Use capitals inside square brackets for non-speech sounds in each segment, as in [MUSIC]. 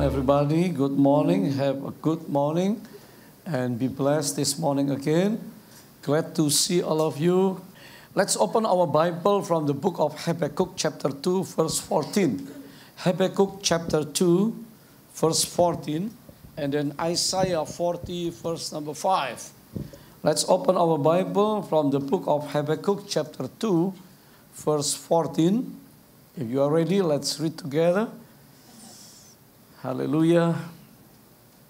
Everybody. Good morning. Have a good morning and be blessed this morning again. Glad to see all of you. Let's open our Bible from the book of Habakkuk, chapter 2, verse 14. Habakkuk, chapter 2, verse 14, and then Isaiah 40, verse number 5. Let's open our Bible from the book of Habakkuk, chapter 2, verse 14. If you are ready, let's read together. Hallelujah.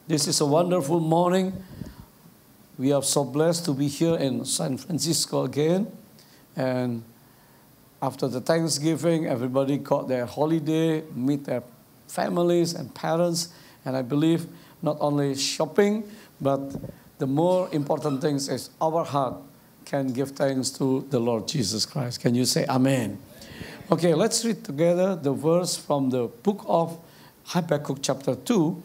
This is a wonderful morning. We are so blessed to be here in San Francisco again. And after the Thanksgiving, everybody got their holiday, meet their families and parents. And I believe not only shopping, but the more important thing is our heart can give thanks to the Lord Jesus Christ. Can you say Amen? Okay, let's read together the verse from the book of Habakkuk, chapter 2.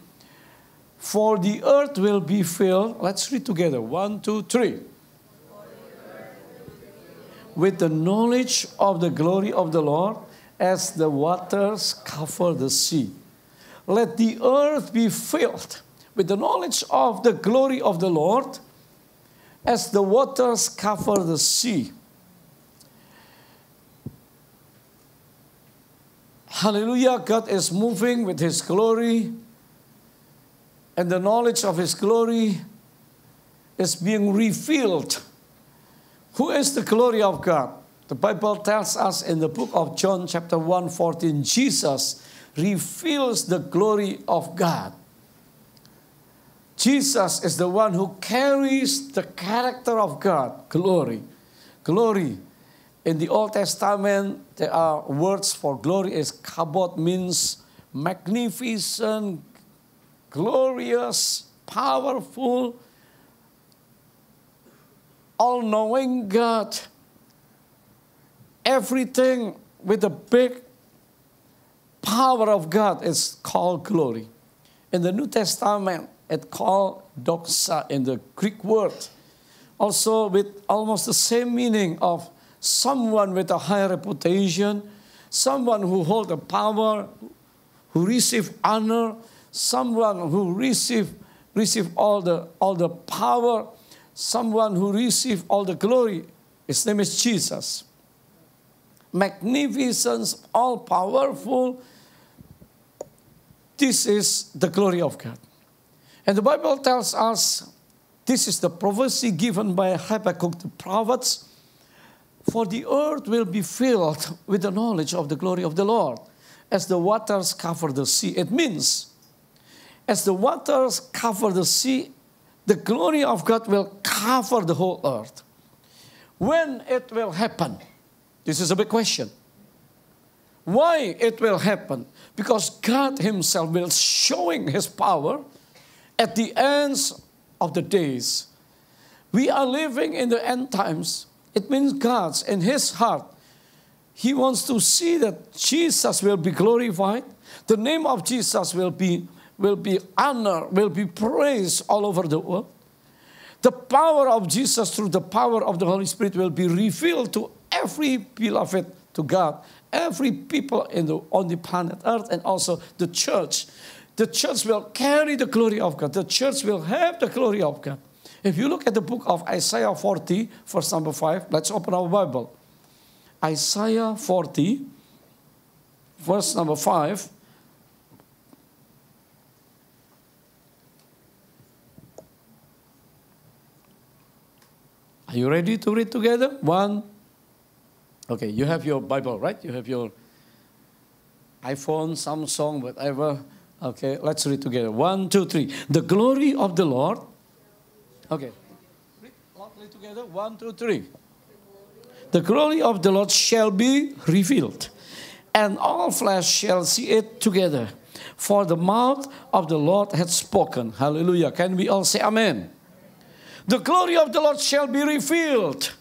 For the earth will be filled, let's read together. One, two, three. With the knowledge of the glory of the Lord, as the waters cover the sea. Let the earth be filled with the knowledge of the glory of the Lord, as the waters cover the sea. Hallelujah, God is moving with His glory, and the knowledge of His glory is being revealed. Who is the glory of God? The Bible tells us in the book of John, chapter 1, 14, Jesus reveals the glory of God. Jesus is the one who carries the character of God, glory. Glory. In the Old Testament, there are words for glory is kabod means magnificent, glorious, powerful, all-knowing God. Everything with the big power of God is called glory. In the New Testament, it's called doxa in the Greek word. Also with almost the same meaning of someone with a high reputation, someone who hold the power, who receive honor, someone who receive receive all the all the power, someone who receive all the glory. His name is Jesus. Magnificent, all powerful. This is the glory of God. And the Bible tells us this is the prophecy given by Habakkuk the prophets for the earth will be filled with the knowledge of the glory of the Lord as the waters cover the sea. It means, as the waters cover the sea, the glory of God will cover the whole earth. When it will happen? This is a big question. Why it will happen? Because God Himself will showing His power at the ends of the days. We are living in the end times. It means God's in His heart. He wants to see that Jesus will be glorified. The name of Jesus will be, will be honored, will be praised all over the world. The power of Jesus through the power of the Holy Spirit will be revealed to every beloved to God, every people in the, on the planet Earth, and also the church. The church will carry the glory of God. The church will have the glory of God. If you look at the book of Isaiah 40, verse number 5, let's open our Bible. Isaiah 40, verse number 5. Are you ready to read together? One. Okay, you have your Bible, right? You have your iPhone, Samsung, whatever. Okay, let's read together. One, two, three. The glory of the Lord Okay. Loudly together. One, two, three. The glory of the Lord shall be revealed, and all flesh shall see it together. For the mouth of the Lord hath spoken. Hallelujah. Can we all say Amen? The glory of the Lord shall be revealed.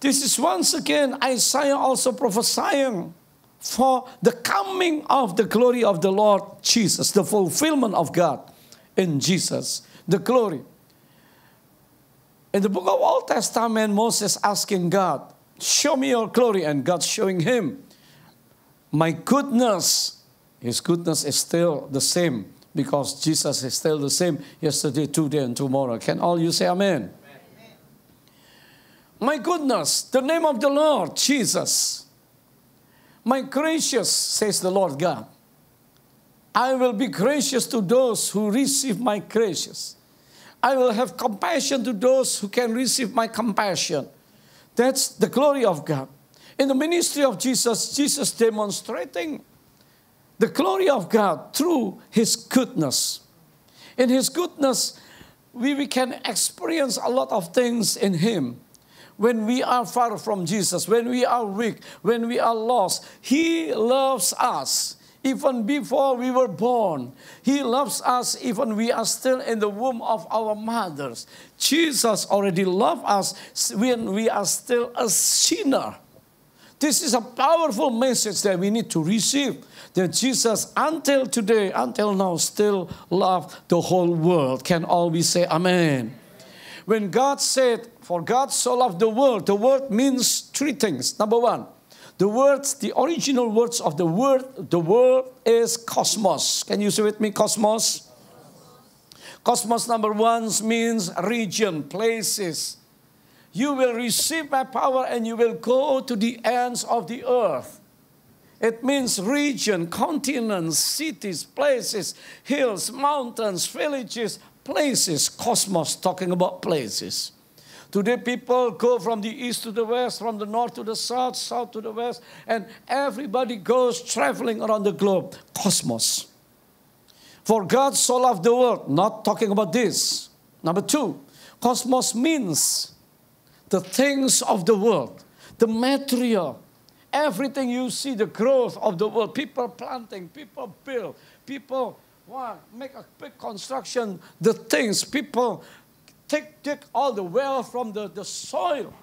This is once again Isaiah also prophesying for the coming of the glory of the Lord Jesus, the fulfillment of God in Jesus, the glory. In the book of Old Testament, Moses asking God, Show me your glory, and God showing him, My goodness His goodness is still the same because Jesus is still the same yesterday, today, and tomorrow. Can all you say amen? amen? My goodness, the name of the Lord, Jesus. My gracious, says the Lord God. I will be gracious to those who receive my gracious. I will have compassion to those who can receive my compassion. That's the glory of God. In the ministry of Jesus, Jesus demonstrating the glory of God through His goodness. In His goodness, we, we can experience a lot of things in Him. When we are far from Jesus, when we are weak, when we are lost, He loves us even before we were born. He loves us even we are still in the womb of our mothers. Jesus already loved us when we are still a sinner. This is a powerful message that we need to receive. That Jesus, until today, until now, still loved the whole world. Can all we say Amen? When God said, For God so loved the world, the word means three things. Number one, the words, the original words of the word, the word is cosmos. Can you say with me, cosmos? Cosmos number one means region, places. You will receive my power and you will go to the ends of the earth. It means region, continents, cities, places, hills, mountains, villages, places. Cosmos, talking about places. Today, people go from the east to the west, from the north to the south, south to the west, and everybody goes traveling around the globe. Cosmos. For God so loved the world, not talking about this. Number two, cosmos means the things of the world, the material, everything you see, the growth of the world, people planting, people build, people want make a big construction, the things, people take, take all the wealth from the, the soil.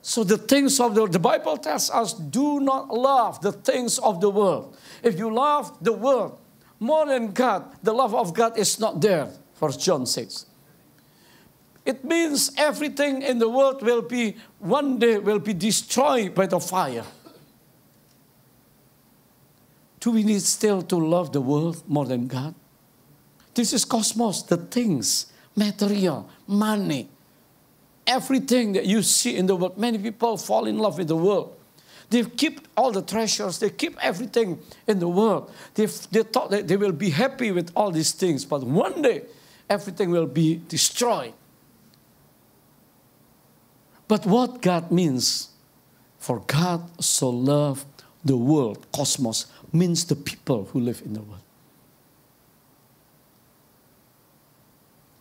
So the things of the, the Bible tells us do not love the things of the world. If you love the world more than God, the love of God is not there, First John says. It means everything in the world will be one day will be destroyed by the fire. Do we need still to love the world more than God? This is cosmos, the things material, money, everything that you see in the world. Many people fall in love with the world. They keep all the treasures, they keep everything in the world. They, they thought that they will be happy with all these things, but one day everything will be destroyed. But what God means, for God so loved the world, cosmos, means the people who live in the world.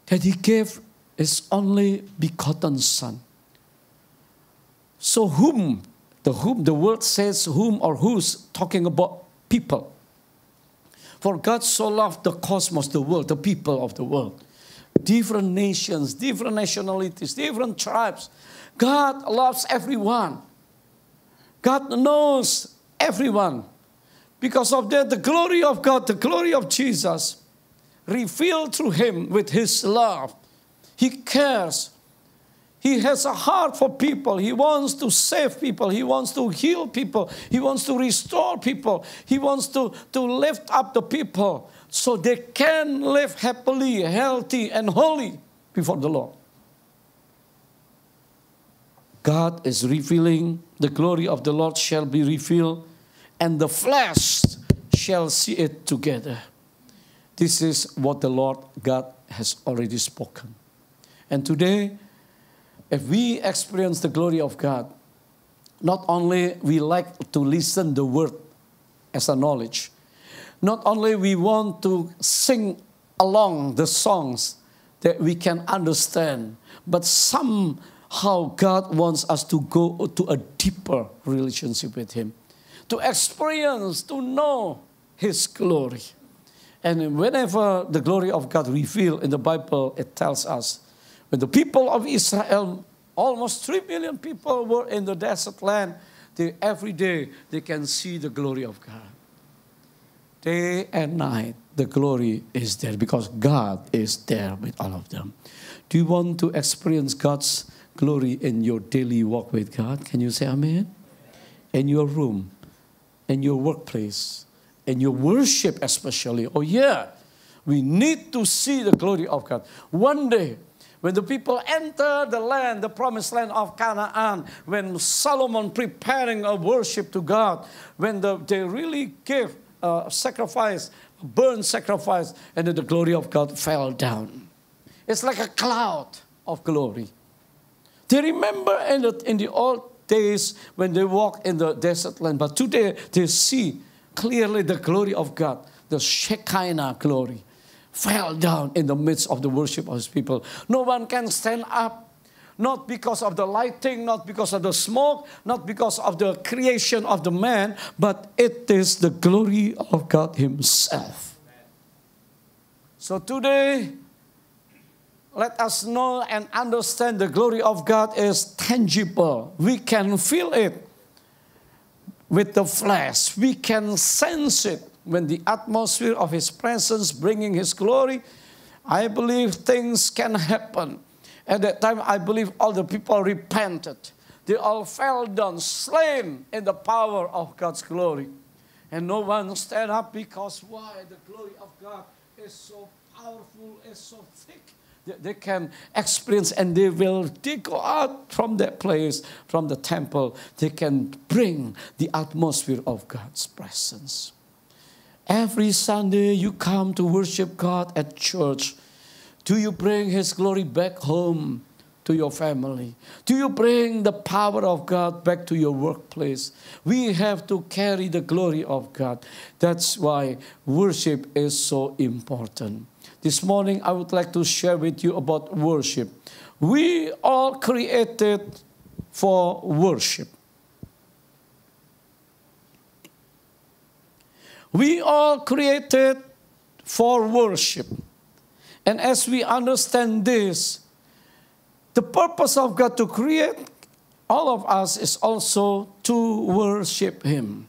That he gave his only begotten son. So whom, the whom, the word says whom or who's talking about people. For God so loved the cosmos, the world, the people of the world. Different nations, different nationalities, different tribes. God loves everyone. God knows everyone. Because of that, the glory of God, the glory of Jesus, revealed through him with his love. He cares. He has a heart for people. He wants to save people. He wants to heal people. He wants to restore people. He wants to, to lift up the people so they can live happily, healthy, and holy before the Lord. God is revealing, the glory of the Lord shall be revealed, and the flesh shall see it together. This is what the Lord God has already spoken. And today, if we experience the glory of God, not only we like to listen the word as a knowledge, not only we want to sing along the songs that we can understand, but somehow God wants us to go to a deeper relationship with Him, to experience, to know His glory. And whenever the glory of God revealed in the Bible, it tells us when the people of Israel, almost 3 million people were in the desert land, they, every day they can see the glory of God. Day and night, the glory is there because God is there with all of them. Do you want to experience God's glory in your daily walk with God? Can you say Amen? In your room, in your workplace, in your worship, especially. Oh, yeah, we need to see the glory of God. One day, when the people enter the land, the promised land of Canaan, when Solomon preparing a worship to God, when the, they really give a sacrifice, a burnt sacrifice, and then the glory of God fell down. It's like a cloud of glory. They remember in the, in the old days when they walk in the desert land, but today they see clearly the glory of God, the Shekinah glory, fell down in the midst of the worship of his people. No one can stand up, not because of the lighting, not because of the smoke, not because of the creation of the man, but it is the glory of God Himself. So today, let us know and understand the glory of God is tangible. We can feel it with the flesh. We can sense it when the atmosphere of His presence bringing His glory. I believe things can happen. At that time, I believe all the people repented. They all fell down, slain in the power of God's glory. And no one stand up because why? The glory of God is so powerful, is so thick they can experience and they will they go out from that place from the temple they can bring the atmosphere of god's presence every sunday you come to worship god at church do you bring his glory back home to your family? Do you bring the power of God back to your workplace? We have to carry the glory of God. That's why worship is so important. This morning, I would like to share with you about worship. We are created for worship. We are created for worship. And as we understand this, the purpose of God to create all of us is also to worship Him.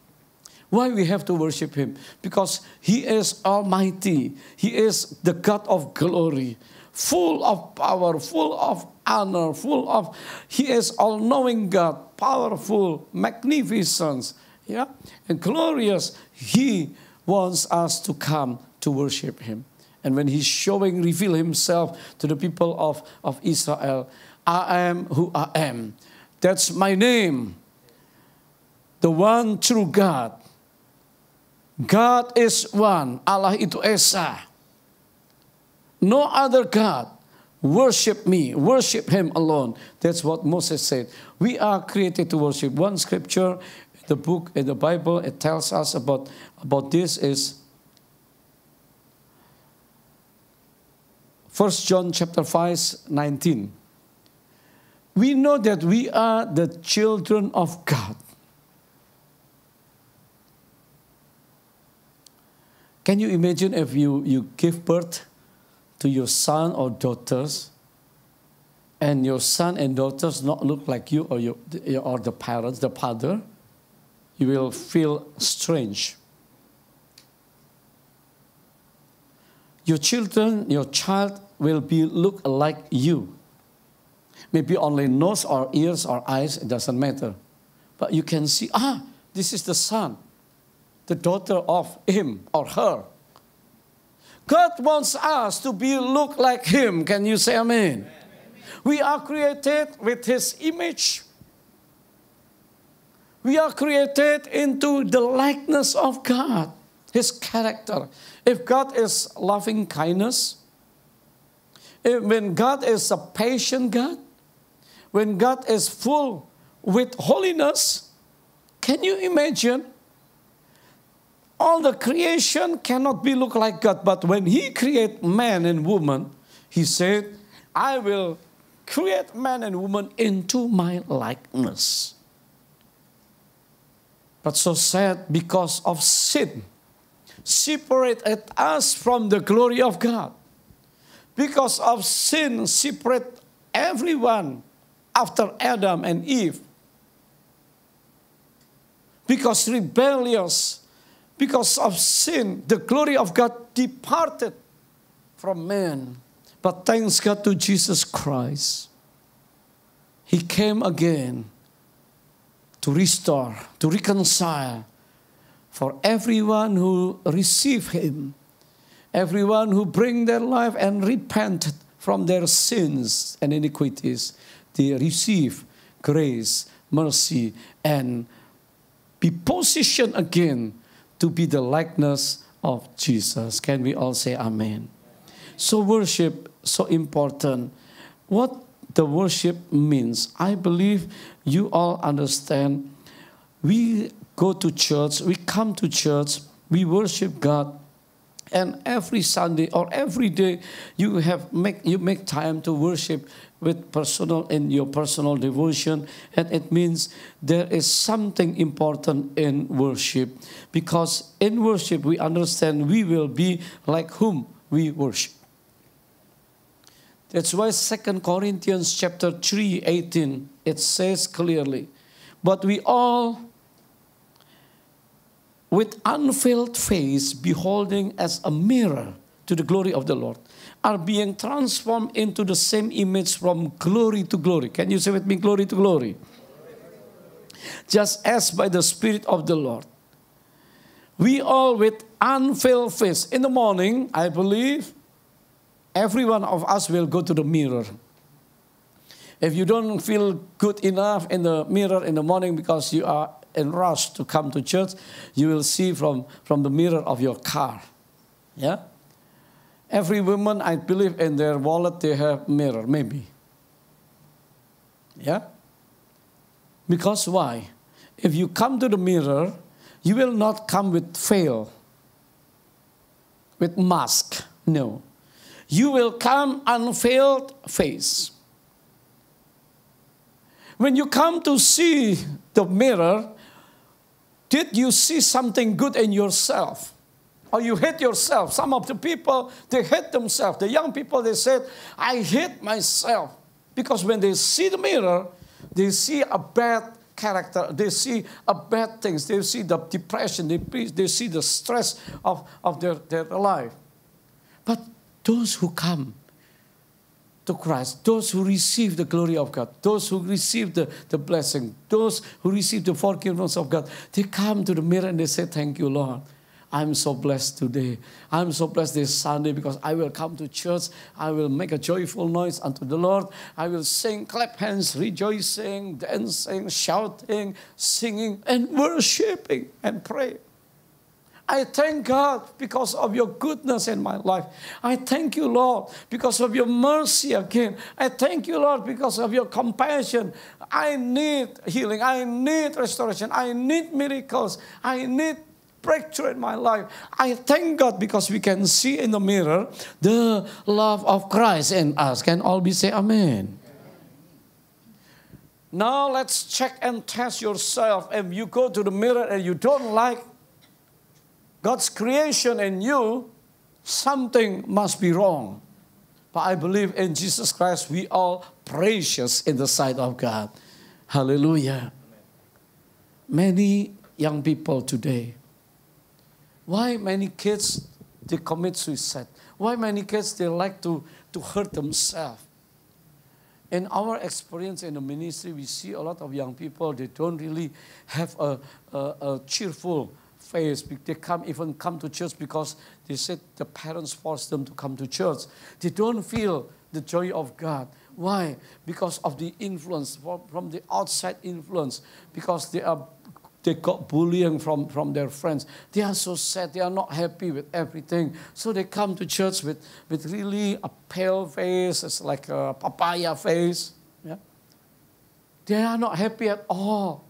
Why we have to worship Him? Because He is Almighty. He is the God of glory, full of power, full of honor, full of. He is all-knowing God, powerful, magnificent, yeah, and glorious. He wants us to come to worship Him. And when He's showing, reveal Himself to the people of, of Israel, I am who I am. That's my name. The one true God God is one. Allah itu Esa. No other God. Worship me. Worship Him alone. That's what Moses said. We are created to worship. One scripture, the book, in the Bible, it tells us about, about this is 1 John chapter 5, 19. We know that we are the children of God. Can you imagine if you, you give birth to your son or daughters and your son and daughters not look like you or, your, or the parents, the father? You will feel strange. Your children, your child will be look like you. Maybe only nose or ears or eyes, it doesn't matter. But you can see, ah, this is the son the daughter of him or her. God wants us to be look like him. Can you say amen? amen? We are created with his image. We are created into the likeness of God, his character. If God is loving kindness, when God is a patient God, when God is full with holiness, can you imagine all the creation cannot be look like God, but when He create man and woman, He said, I will create man and woman into my likeness. But so sad because of sin, separated us from the glory of God. Because of sin, separate everyone after Adam and Eve. Because rebellious because of sin, the glory of God departed from man. But thanks God to Jesus Christ. He came again to restore, to reconcile for everyone who receive him, everyone who bring their life and repent from their sins and iniquities, they receive grace, mercy, and be positioned again to be the likeness of Jesus. Can we all say amen? So worship so important. What the worship means, I believe you all understand. We go to church, we come to church, we worship God and every Sunday or every day, you have make you make time to worship with personal in your personal devotion, and it means there is something important in worship, because in worship we understand we will be like whom we worship. That's why 2 Corinthians chapter 3, 18, it says clearly, but we all with unveiled face, beholding as a mirror to the glory of the Lord, are being transformed into the same image from glory to glory. Can you say with me, glory to glory? Just as by the Spirit of the Lord. We all with unveiled face. In the morning, I believe, every one of us will go to the mirror. If you don't feel good enough in the mirror in the morning because you are in rush to come to church, you will see from, from the mirror of your car. Yeah? Every woman, I believe, in their wallet they have mirror, maybe. Yeah? Because why? If you come to the mirror, you will not come with veil, with mask. No. You will come unveiled face. When you come to see the mirror, did you see something good in yourself? Or you hate yourself? Some of the people, they hate themselves. The young people, they said, I hate myself. Because when they see the mirror, they see a bad character, they see a bad things, they see the depression, they, they see the stress of, of their, their life. But those who come to Christ, those who receive the glory of God, those who receive the, the blessing, those who receive the forgiveness of God, they come to the mirror and they say, Thank you, Lord. I'm so blessed today. I'm so blessed this Sunday because I will come to church. I will make a joyful noise unto the Lord. I will sing, clap hands, rejoicing, dancing, shouting, singing, and worshiping and pray. I thank God because of your goodness in my life. I thank you, Lord, because of your mercy again. I thank you, Lord, because of your compassion. I need healing. I need restoration. I need miracles. I need breakthrough in my life. I thank God because we can see in the mirror the love of Christ in us. Can all be say amen? Now let's check and test yourself. If you go to the mirror and you don't like God's creation in you, something must be wrong. But I believe in Jesus Christ, we are precious in the sight of God. Hallelujah. Many young people today, why many kids they commit suicide? Why many kids they like to, to hurt themselves? In our experience in the ministry, we see a lot of young people, they don't really have a, a, a cheerful face. They come even come to church because they said the parents forced them to come to church. They don't feel the joy of God. Why? Because of the influence from the outside influence. Because they are they got bullying from, from their friends. They are so sad. They are not happy with everything. So they come to church with, with really a pale face. It's like a papaya face. Yeah? They are not happy at all.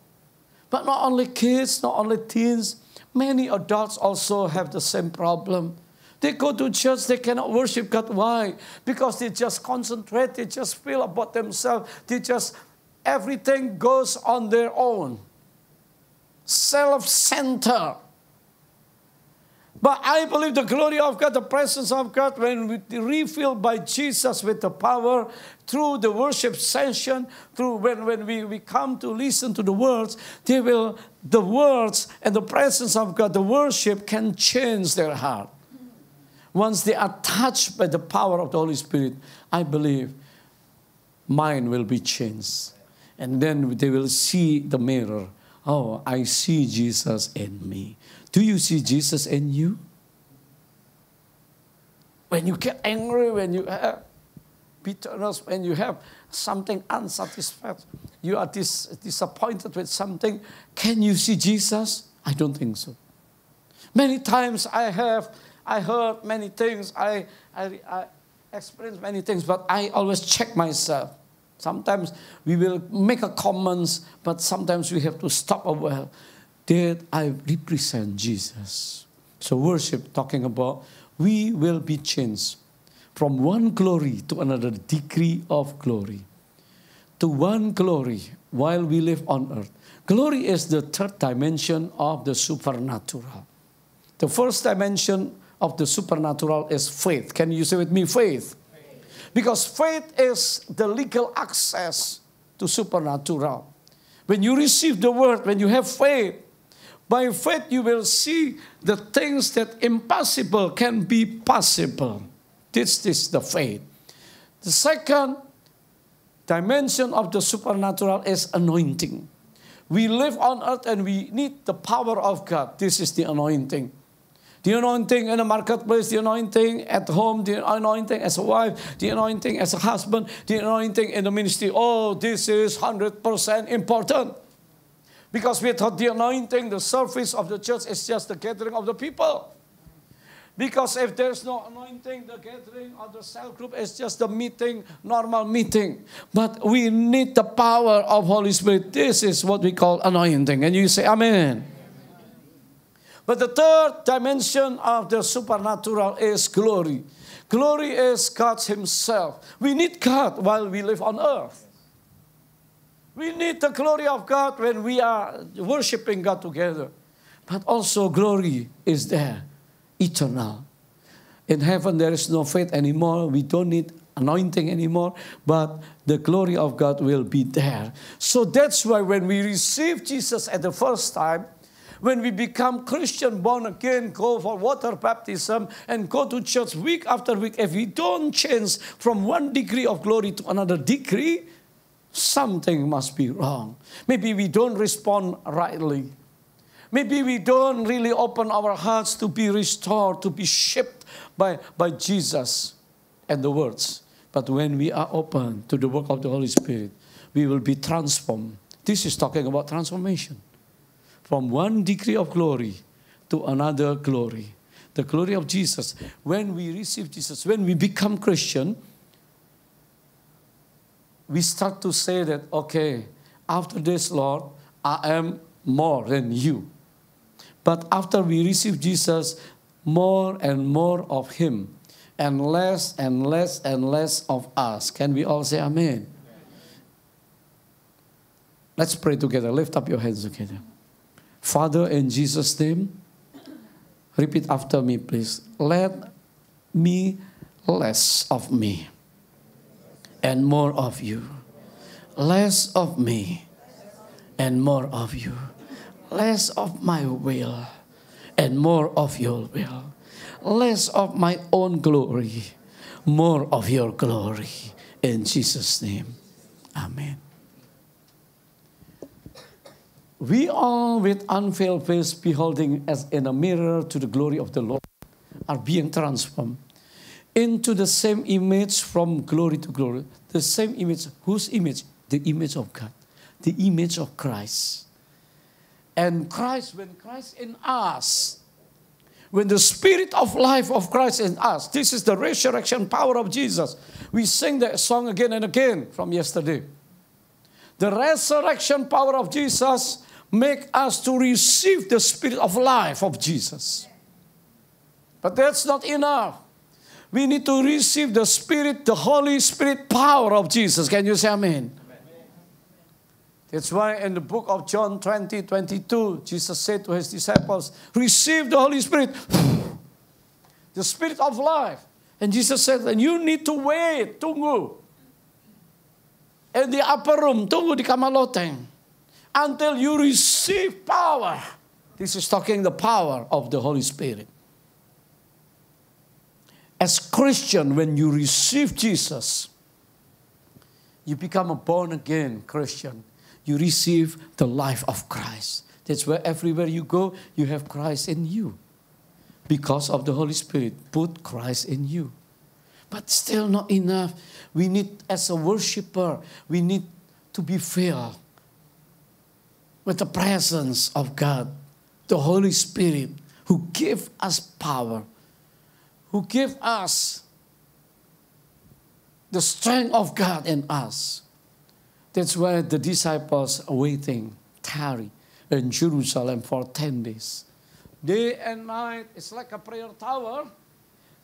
But not only kids, not only teens, Many adults also have the same problem. They go to church, they cannot worship God. Why? Because they just concentrate, they just feel about themselves, they just, everything goes on their own. Self centered. But I believe the glory of God, the presence of God, when we refilled by Jesus with the power through the worship session, through when, when we, we come to listen to the words, they will, the words and the presence of God, the worship can change their heart. Once they are touched by the power of the Holy Spirit, I believe mind will be changed. And then they will see the mirror Oh, I see Jesus in me. Do you see Jesus in you? When you get angry, when you have bitterness, when you have something unsatisfied, you are dis- disappointed with something, can you see Jesus? I don't think so. Many times I have, I heard many things, I, I, I experienced many things, but I always check myself. Sometimes we will make a comments, but sometimes we have to stop a while. Did I represent Jesus? So worship talking about we will be changed from one glory to another degree of glory. To one glory while we live on earth. Glory is the third dimension of the supernatural. The first dimension of the supernatural is faith. Can you say with me, faith? Because faith is the legal access to supernatural. When you receive the word, when you have faith, by faith you will see the things that impossible can be possible. This is the faith. The second dimension of the supernatural is anointing. We live on earth and we need the power of God. This is the anointing the anointing in the marketplace, the anointing at home, the anointing as a wife, the anointing as a husband, the anointing in the ministry. Oh, this is 100% important. Because without the anointing, the surface of the church is just the gathering of the people. Because if there's no anointing, the gathering of the cell group is just a meeting, normal meeting. But we need the power of Holy Spirit. This is what we call anointing. And you say, Amen. But the third dimension of the supernatural is glory. Glory is God Himself. We need God while we live on earth. We need the glory of God when we are worshiping God together. But also, glory is there, eternal. In heaven, there is no faith anymore. We don't need anointing anymore, but the glory of God will be there. So that's why when we receive Jesus at the first time, when we become Christian, born again, go for water baptism, and go to church week after week, if we don't change from one degree of glory to another degree, something must be wrong. Maybe we don't respond rightly. Maybe we don't really open our hearts to be restored, to be shaped by, by Jesus and the words. But when we are open to the work of the Holy Spirit, we will be transformed. This is talking about transformation from one degree of glory to another glory. The glory of Jesus. When we receive Jesus, when we become Christian, we start to say that, okay, after this, Lord, I am more than you. But after we receive Jesus, more and more of Him, and less and less and less of us. Can we all say Amen? Let's pray together. Lift up your hands together. Father, in Jesus' name, repeat after me, please. Let me less of me and more of you. Less of me and more of you. Less of my will and more of your will. Less of my own glory, more of your glory. In Jesus' name, Amen. We all, with unveiled face, beholding as in a mirror to the glory of the Lord, are being transformed into the same image from glory to glory. The same image. Whose image? The image of God, the image of Christ. And Christ, when Christ in us, when the spirit of life of Christ in us, this is the resurrection power of Jesus. We sing that song again and again from yesterday. The resurrection power of Jesus make us to receive the spirit of life of Jesus. But that's not enough. We need to receive the Spirit, the Holy Spirit power of Jesus. Can you say amen? amen? That's why in the book of John 20, 22, Jesus said to his disciples, Receive the Holy Spirit, [SIGHS] the Spirit of life. And Jesus said, and you need to wait, tunggu. In the upper room, tunggu di kamar loteng until you receive power. This is talking the power of the Holy Spirit. As Christian, when you receive Jesus, you become a born again Christian. you receive the life of Christ. That's where everywhere you go, you have Christ in you. Because of the Holy Spirit, put Christ in you. But still not enough. We need, as a worshiper, we need to be filled with the presence of God, the Holy Spirit, who give us power, who give us the strength of God in us. That's why the disciples are waiting, tarry in Jerusalem for 10 days. Day and night, it's like a prayer tower.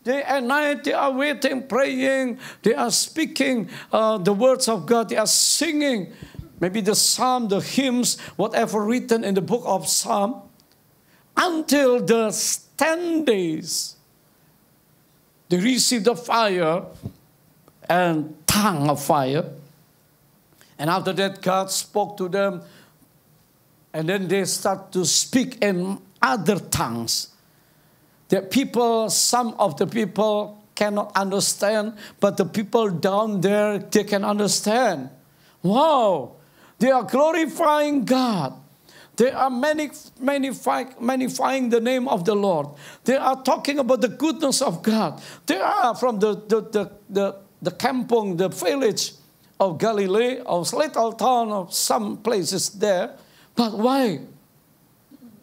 Day and night, they are waiting, praying, they are speaking uh, the words of God, they are singing. Maybe the psalm, the hymns, whatever written in the book of Psalm, until the 10 days. They receive the fire and tongue of fire. And after that, God spoke to them. And then they start to speak in other tongues that people, some of the people cannot understand, but the people down there, they can understand. Wow, they are glorifying God. They are magnifying, the name of the Lord. They are talking about the goodness of God. They are from the, the, the, the, the kampong, the village of Galilee, of little town, of some places there. But why?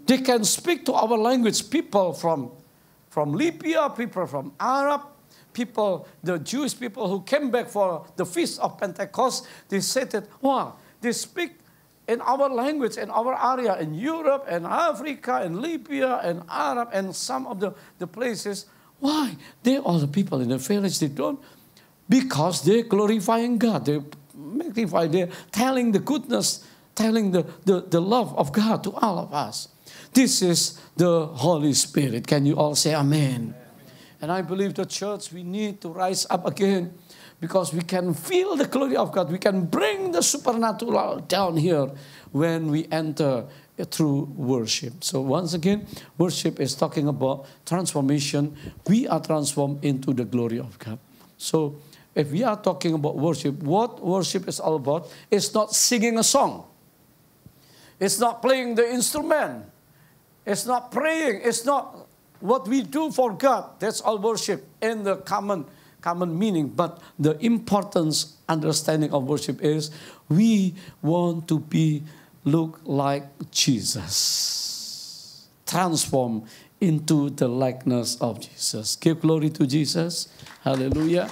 They can speak to our language, people from from Libya, people from Arab, people, the Jewish people who came back for the feast of Pentecost, they said that, wow, they speak in our language, in our area, in Europe and Africa and Libya and Arab and some of the, the places. Why? They are the people in the village, they don't, because they're glorifying God. They magnify, they're telling the goodness, telling the, the, the love of God to all of us. This is the Holy Spirit. Can you all say amen? And I believe the church, we need to rise up again because we can feel the glory of God. We can bring the supernatural down here when we enter through worship. So, once again, worship is talking about transformation. We are transformed into the glory of God. So, if we are talking about worship, what worship is all about? It's not singing a song, it's not playing the instrument, it's not praying. It's not what we do for God. That's all worship in the common, common meaning. But the importance, understanding of worship is we want to be look like Jesus. Transform into the likeness of Jesus. Give glory to Jesus. Hallelujah.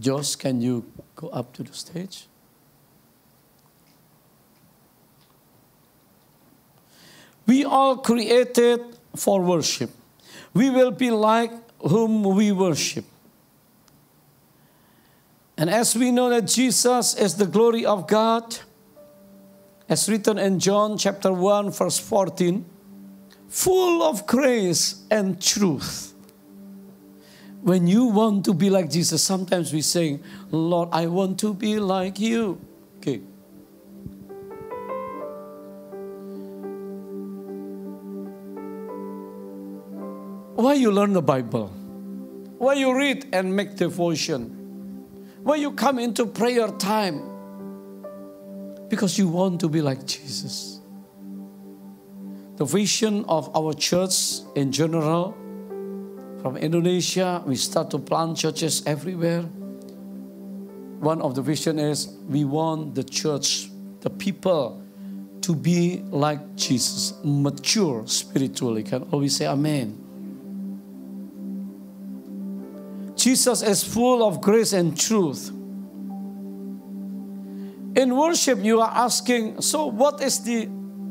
Josh, can you go up to the stage? We are created for worship. We will be like whom we worship. And as we know that Jesus is the glory of God, as written in John chapter 1, verse 14, full of grace and truth. When you want to be like Jesus, sometimes we say, Lord, I want to be like you. Why you learn the Bible? Why you read and make devotion? Why you come into prayer time? Because you want to be like Jesus. The vision of our church in general, from Indonesia, we start to plant churches everywhere. One of the vision is we want the church, the people, to be like Jesus, mature spiritually. Can always say Amen. Jesus is full of grace and truth. In worship, you are asking, so what is the,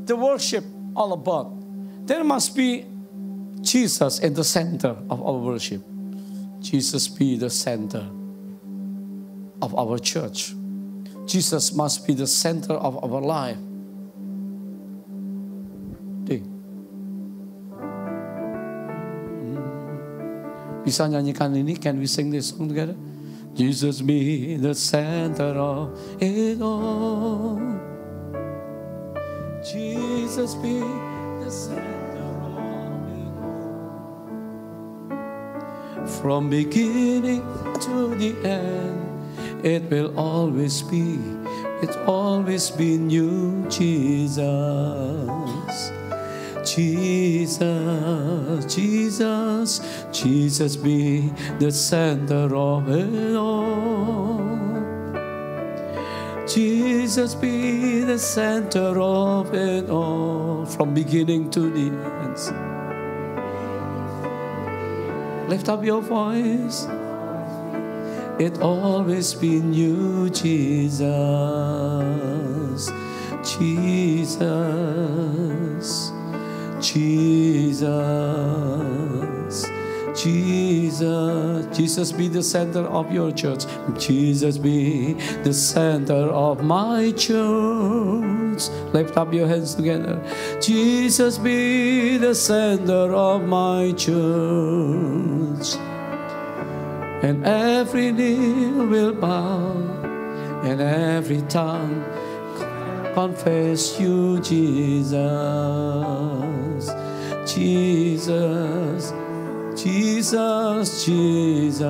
the worship all about? There must be Jesus in the center of our worship. Jesus be the center of our church. Jesus must be the center of our life. Bisa nyanyikan ini? Can we sing this song together? Jesus be the center of it all. Jesus be the center of it all. From beginning to the end, it will always be. It's always been you, Jesus. Jesus, Jesus, Jesus be the center of it all. Jesus be the center of it all, from beginning to the end. Lift up your voice. It always been you, Jesus. Jesus. Jesus. Jesus. Jesus be the center of your church. Jesus be the center of my church. Lift up your hands together. Jesus be the center of my church and every knee will bow, and every tongue confess you, Jesus, Jesus, Jesus, Jesus,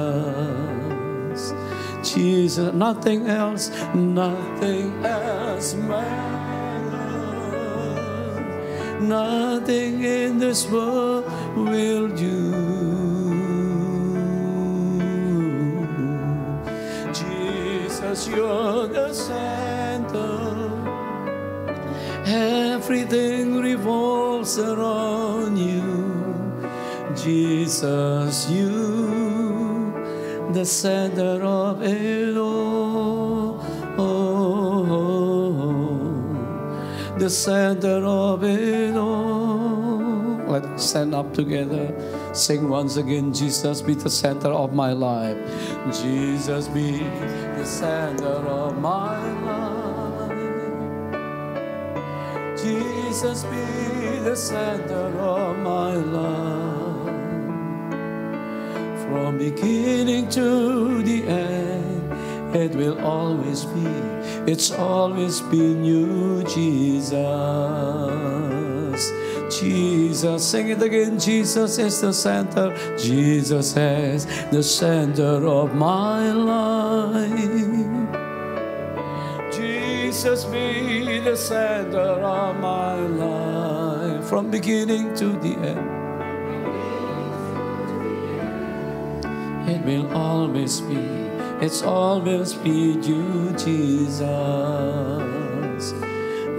Jesus. Nothing else, nothing else matters. Nothing in this world will do. Jesus, you're the center. Everything revolves around you. Jesus, you, the center of it all. the center of it all. Let's stand up together. Sing once again, Jesus be the center of my life. Jesus be the center of my life. Jesus be the center of my life. From beginning to the end, it will always be. It's always been you, Jesus. Jesus, sing it again. Jesus is the center. Jesus is the center of my life. Jesus be the center of my life from beginning to the end. It will always be, it's always be you, Jesus.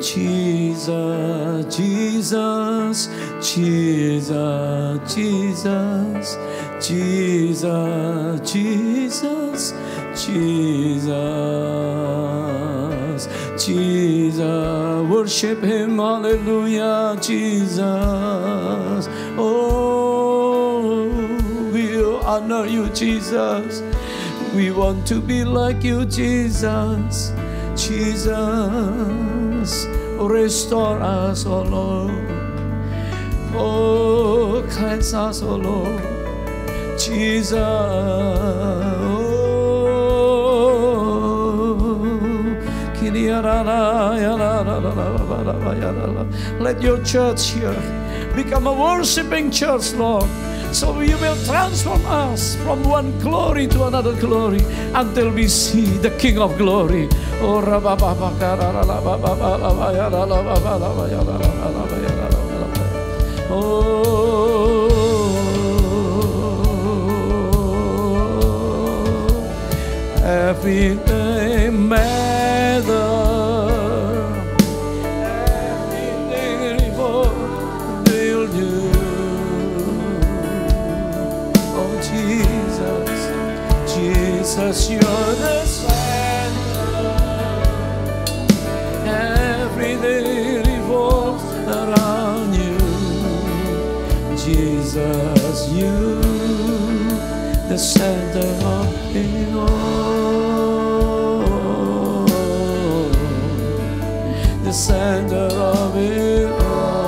Jesus, Jesus, Jesus, Jesus, Jesus, Jesus, Jesus, Jesus. Worship Him, Hallelujah, Jesus. Oh, we honor you, Jesus. We want to be like you, Jesus. Jesus, restore us, O Lord. Oh, cleanse us, O Lord. Jesus. Let your church here become a worshiping church, Lord. So you will transform us from one glory to another glory until we see the King of glory. Oh, oh everything matters. Jesus, you're the center. Everything revolves around you. Jesus, you, the center of it all. The center of it all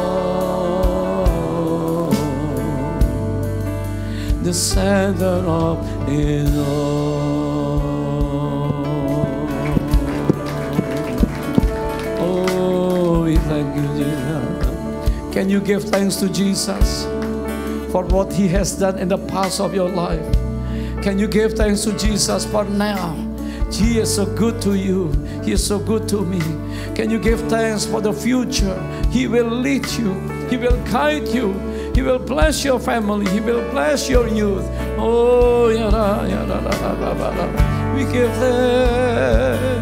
the center of it all. Can you give thanks to Jesus for what He has done in the past of your life? Can you give thanks to Jesus for now? He is so good to you. He is so good to me. Can you give thanks for the future? He will lead you. He will guide you. He will bless your family. He will bless your youth. Oh, yada, yada, yada, yada, yada. we give thanks.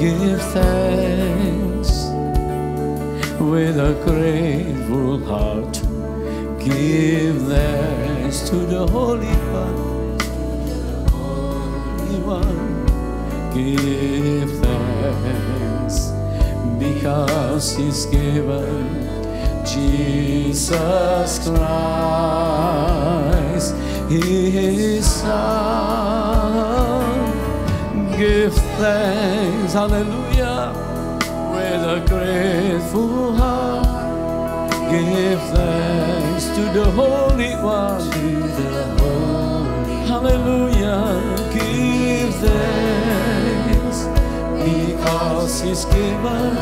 Give thanks with a grateful heart. Give thanks to the Holy One. Give because He's given Jesus Christ, His Son. Give thanks, hallelujah, with a grateful heart. Give thanks to the Holy One, hallelujah. Give thanks because He's given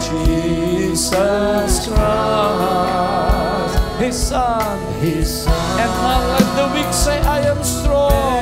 Jesus Christ, His Son, His Son. And now let the weak say, I am strong.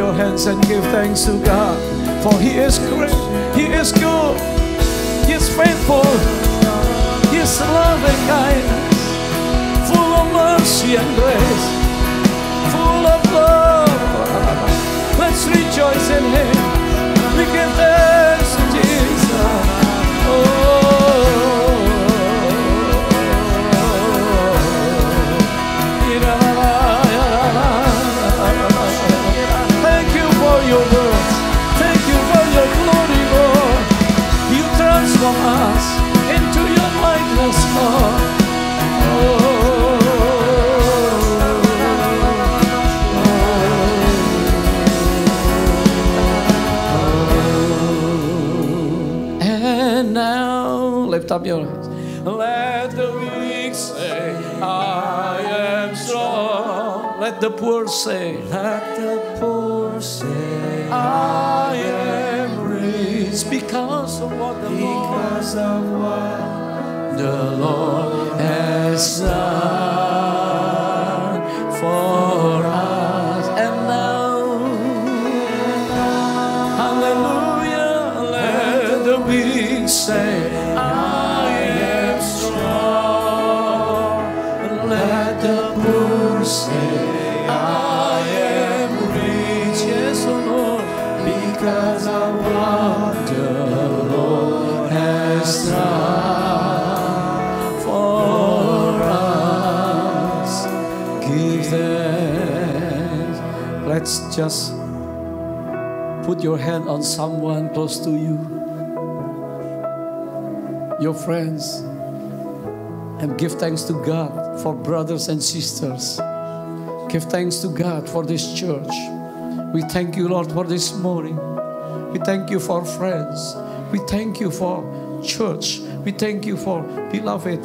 Your hands and give thanks to God, for He is great, He is good, He is faithful, He is loving kindness, full of mercy and grace, full of love. Let's rejoice in Him. We give thanks to Jesus. Oh. Say, Let the poor say, I am rich because of what the because of what the Lord has done just put your hand on someone close to you, your friends, and give thanks to God for brothers and sisters. Give thanks to God for this church. We thank you, Lord, for this morning. We thank you for friends. We thank you for church. We thank you for beloved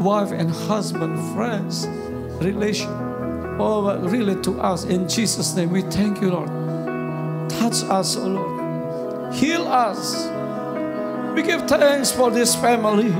wife and husband, friends, relation. Oh, really to us, in Jesus' name, we thank you, Lord. Touch us, oh Lord. Heal us. We give thanks for this family.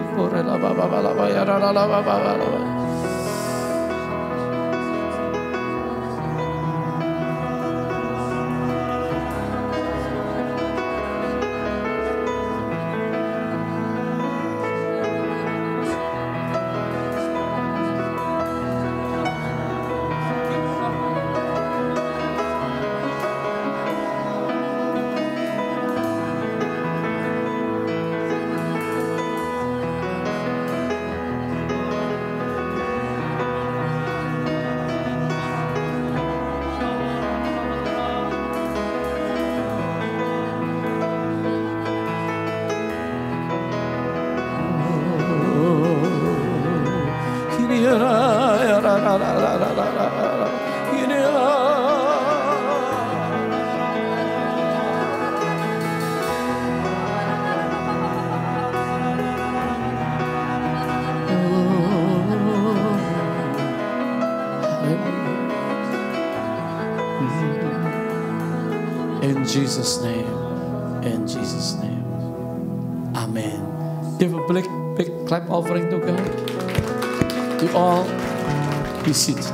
Offering to God. You all be seated.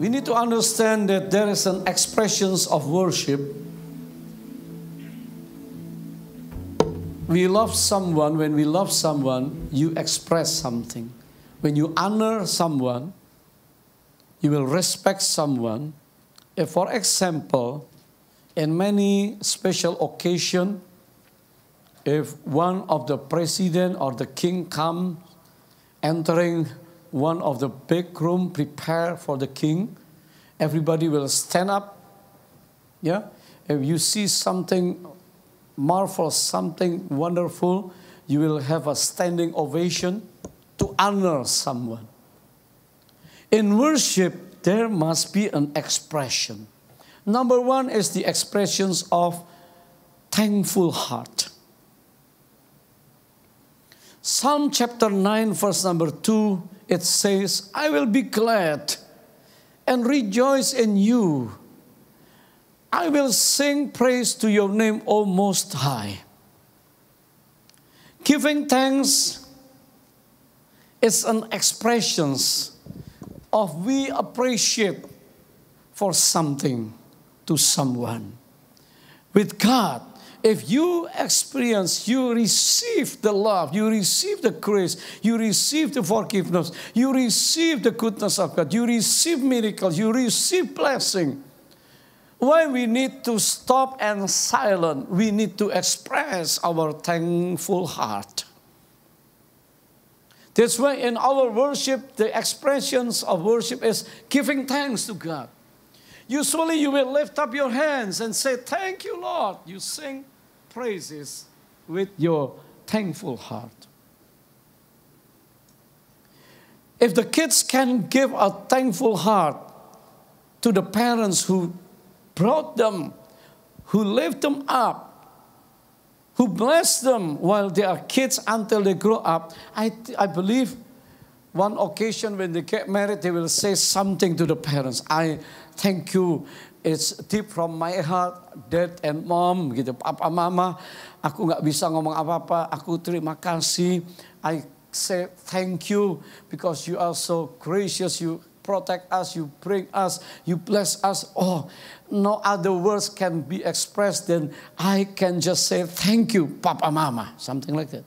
We need to understand that there is an expressions of worship. We love someone, when we love someone, you express something. When you honor someone, you will respect someone. If, for example, in many special occasion, if one of the president or the king come entering one of the big room prepared for the king, everybody will stand up. Yeah? If you see something marvelous, something wonderful, you will have a standing ovation to honor someone. In worship, there must be an expression. Number one is the expressions of thankful heart. Psalm chapter 9, verse number 2, it says, I will be glad and rejoice in you. I will sing praise to your name, O Most High. Giving thanks is an expression of we appreciate for something to someone. With God, if you experience, you receive the love, you receive the grace, you receive the forgiveness, you receive the goodness of God, you receive miracles, you receive blessing. Why we need to stop and silent, we need to express our thankful heart. That's why in our worship, the expressions of worship is giving thanks to God. Usually you will lift up your hands and say, Thank you, Lord. You sing praises with your thankful heart. If the kids can give a thankful heart to the parents who brought them, who lift them up, who bless them while they are kids until they grow up, I, I believe one occasion when they get married, they will say something to the parents. I thank you. It's deep from my heart, dad and mom, gitu, papa mama. Aku nggak bisa ngomong apa-apa. Aku terima kasih. I say thank you because you are so gracious. You protect us, you bring us, you bless us. Oh, no other words can be expressed than I can just say thank you, Papa Mama, something like that.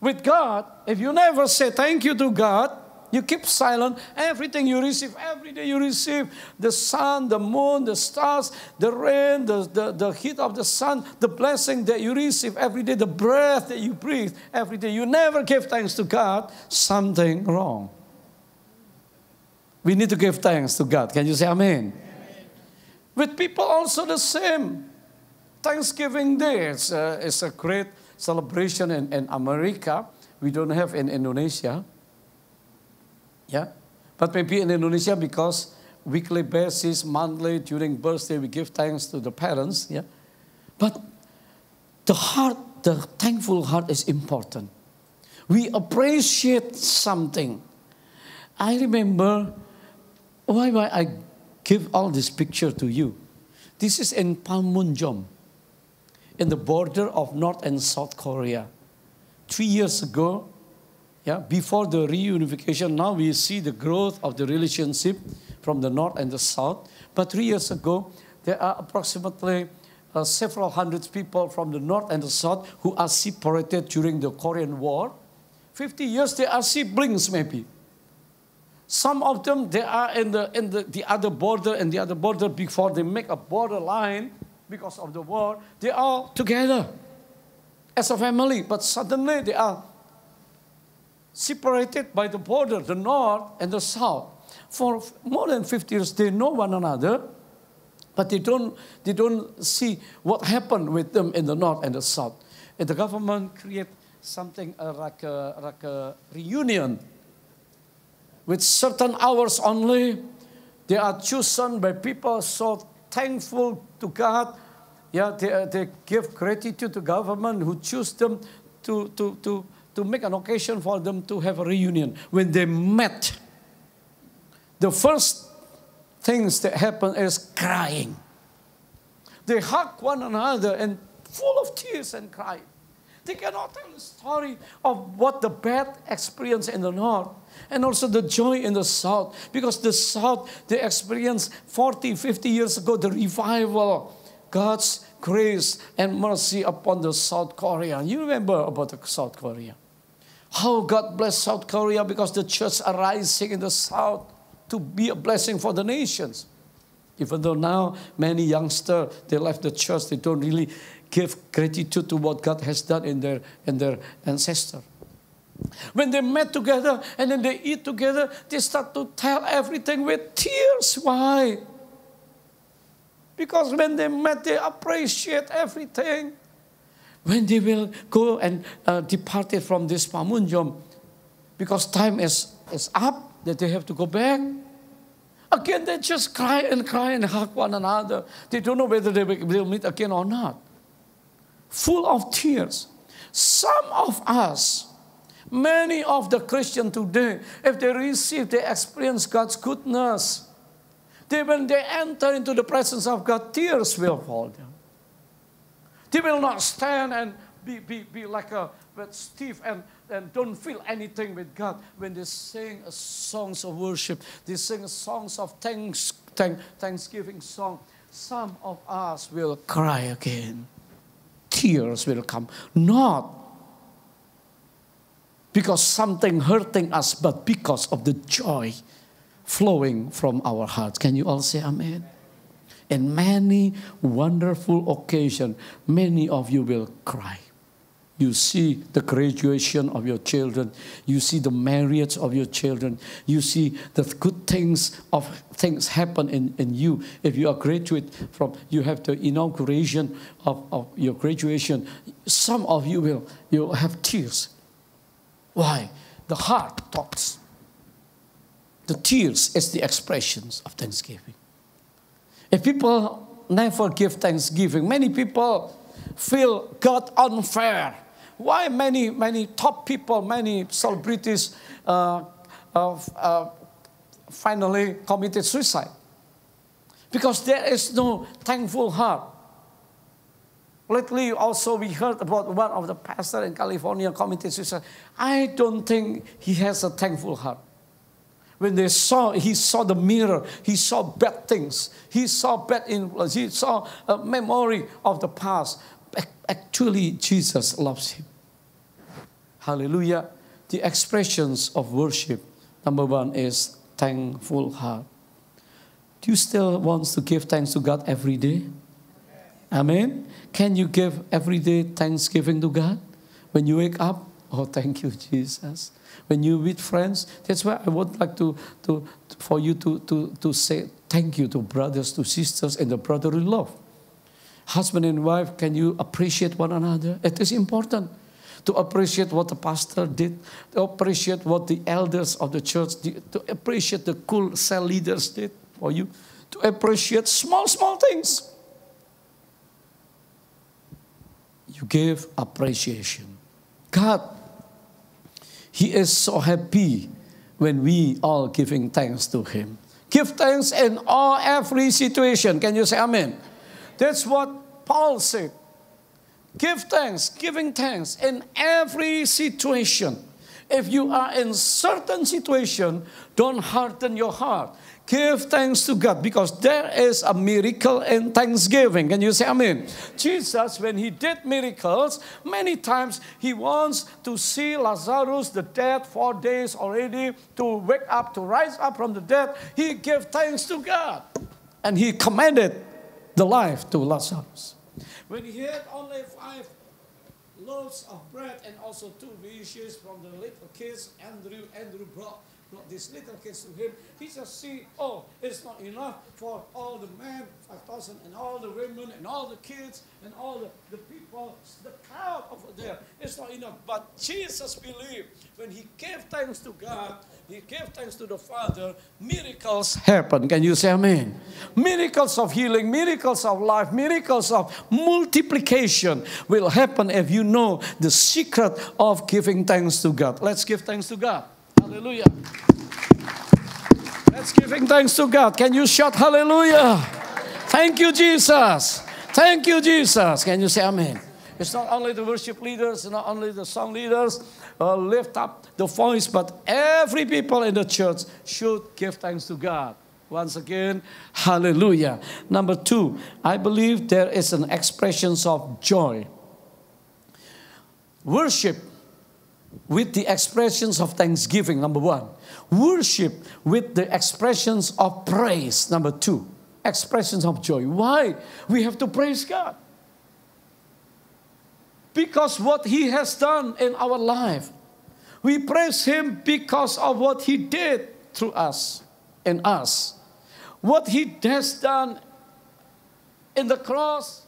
With God, if you never say thank you to God, you keep silent. Everything you receive, every day you receive the sun, the moon, the stars, the rain, the, the, the heat of the sun, the blessing that you receive every day, the breath that you breathe every day. You never give thanks to God, something wrong. We need to give thanks to God. Can you say amen? amen. With people also the same. Thanksgiving Day is a, is a great celebration in, in America. We don't have in Indonesia. Yeah? But maybe in Indonesia, because weekly basis, monthly, during birthday, we give thanks to the parents. Yeah? But the heart the thankful heart is important. We appreciate something. I remember why, why I give all this picture to you. This is in Panmunjom, in the border of North and South Korea. Three years ago, yeah, before the reunification, now we see the growth of the relationship from the North and the South. But three years ago, there are approximately uh, several hundred people from the North and the South who are separated during the Korean War. 50 years, they are siblings maybe. Some of them, they are in the, in the, the other border and the other border before they make a border line because of the war. They are together as a family, but suddenly they are separated by the border, the north and the south. For more than 50 years, they know one another, but they don't, they don't see what happened with them in the north and the south. And the government create something uh, like, a, like a reunion with certain hours only. They are chosen by people so thankful to God. Yeah, they, they give gratitude to government who choose them to, to, to, to make an occasion for them to have a reunion. When they met, the first things that happen is crying. They hug one another and full of tears and cry. They cannot tell the story of what the bad experience in the north and also the joy in the south. Because the south, they experienced 40, 50 years ago the revival, God's grace and mercy upon the South Korea. You remember about the South Korea. How God bless South Korea because the church are rising in the south to be a blessing for the nations. Even though now many youngsters, they left the church, they don't really give gratitude to what God has done in their, in their ancestor. When they met together and then they eat together, they start to tell everything with tears. Why? Because when they met, they appreciate everything. When they will go and uh, departed from this Panmunjom, because time is, is up, that they have to go back. Again, they just cry and cry and hug one another. They don't know whether they will meet again or not. Full of tears. Some of us, many of the Christians today, if they receive, they experience God's goodness. They, when they enter into the presence of God, tears will fall down. They will not stand and be, be, be like a but stiff and, and don't feel anything with God. When they sing songs of worship, they sing songs of thanks, thank, thanksgiving song. Some of us will cry again. Tears will come. Not because something hurting us, but because of the joy flowing from our hearts. Can you all say amen? In many wonderful occasions, many of you will cry. You see the graduation of your children. You see the marriage of your children. You see the good things of things happen in, in you. If you are graduate from, you have the inauguration of, of your graduation. Some of you will you have tears. Why? The heart talks. The tears is the expressions of thanksgiving. If people never give thanksgiving, many people feel God unfair. Why many, many top people, many celebrities uh, uh, uh, finally committed suicide? Because there is no thankful heart. Lately, also we heard about one of the pastor in California committed suicide. I don't think he has a thankful heart. When they saw, he saw the mirror, he saw bad things, he saw bad influence, he saw a memory of the past. Actually, Jesus loves him. Hallelujah. The expressions of worship, number one is thankful heart. Do you still want to give thanks to God every day? Amen. Can you give every day thanksgiving to God when you wake up? Oh, thank you, Jesus when you with friends. That's why I would like to, to, for you to, to, to say thank you to brothers, to sisters, and the brotherly love. Husband and wife, can you appreciate one another? It is important to appreciate what the pastor did, to appreciate what the elders of the church did, to appreciate the cool cell leaders did for you, to appreciate small, small things. you give appreciation. God, He is so happy when we are giving thanks to Him. Give thanks in all every situation. Can you say Amen? That's what Paul said. Give thanks, giving thanks in every situation. If you are in certain situation, don't harden your heart. Give thanks to God because there is a miracle in thanksgiving. Can you say amen? Jesus, when he did miracles, many times he wants to see Lazarus, the dead, four days already, to wake up, to rise up from the dead. He gave thanks to God. And he commanded the life to Lazarus. When he had only five loaves of bread and also two fishes from the little kids, Andrew, Andrew brought not these little kids to him. He just see, oh, it's not enough for all the men, 5,000, and all the women, and all the kids, and all the, the people, the crowd over there. It's not enough. But Jesus believed when he gave thanks to God, he gave thanks to the Father, miracles happen. Can you say amen? Miracles of healing, miracles of life, miracles of multiplication will happen if you know the secret of giving thanks to God. Let's give thanks to God. Hallelujah. Let's giving thanks to God. Can you shout hallelujah? Thank you, Jesus. Thank you, Jesus. Can you say amen? It's not only the worship leaders, not only the song leaders uh, lift up the voice, but every people in the church should give thanks to God. Once again, hallelujah. Number two, I believe there is an expression of joy. Worship with the expressions of thanksgiving, number one. Worship with the expressions of praise, number two. Expressions of joy. Why? We have to praise God. Because what He has done in our life. We praise Him because of what He did through us, in us. What He has done in the cross.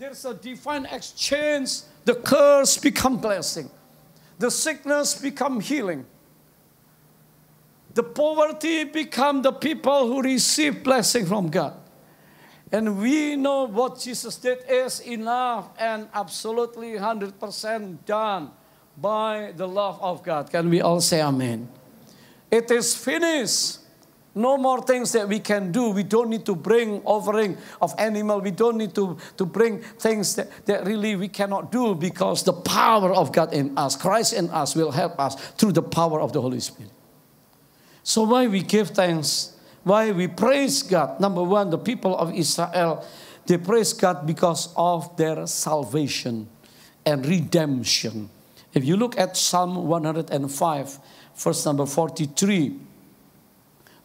There's a divine exchange the curse become blessing. The sickness become healing. The poverty become the people who receive blessing from God. And we know what Jesus did is enough and absolutely 100% done by the love of God. Can we all say amen? It is finished. No more things that we can do. We don't need to bring offering of animal. We don't need to, to bring things that, that really we cannot do because the power of God in us, Christ in us, will help us through the power of the Holy Spirit. So why we give thanks? Why we praise God? Number one, the people of Israel, they praise God because of their salvation and redemption. If you look at Psalm 105, verse number 43,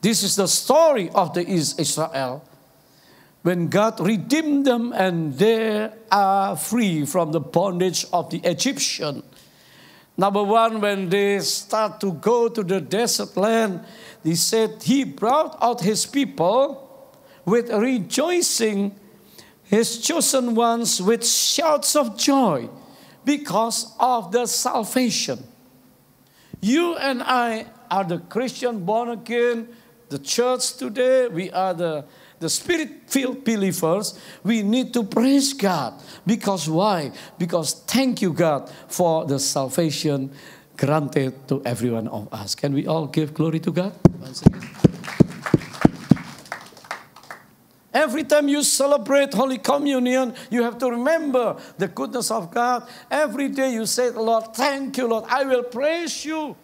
this is the story of the Israel when God redeemed them and they are free from the bondage of the Egyptian. Number one, when they start to go to the desert land, he said he brought out his people with rejoicing, his chosen ones with shouts of joy because of the salvation. You and I are the Christian born again the church today, we are the, the spirit filled believers. We need to praise God. Because why? Because thank you, God, for the salvation granted to every one of us. Can we all give glory to God? Every time you celebrate Holy Communion, you have to remember the goodness of God. Every day you say, Lord, thank you, Lord. I will praise you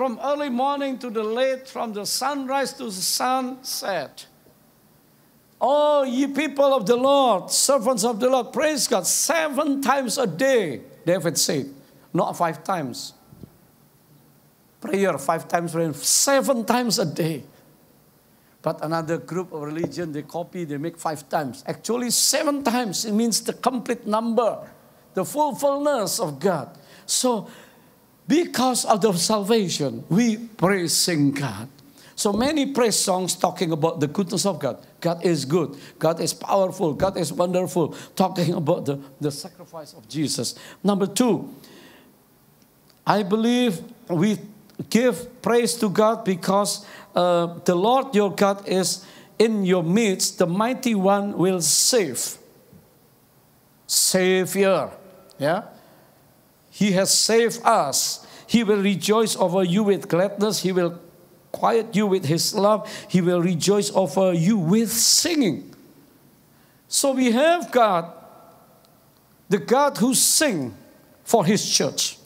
from early morning to the late, from the sunrise to the sunset. Oh, ye people of the Lord, servants of the Lord, praise God seven times a day, David said, not five times. Prayer five times, seven times a day. But another group of religion, they copy, they make five times. Actually, seven times, it means the complete number, the full fullness of God. So because of the salvation, we praising God. So many praise songs talking about the goodness of God. God is good. God is powerful. God is wonderful. Talking about the, the sacrifice of Jesus. Number two, I believe we give praise to God because uh, the Lord your God is in your midst. The mighty one will save. Savior. Yeah? He has saved us. He will rejoice over you with gladness. He will quiet you with his love. He will rejoice over you with singing. So we have God, the God who sing for his church.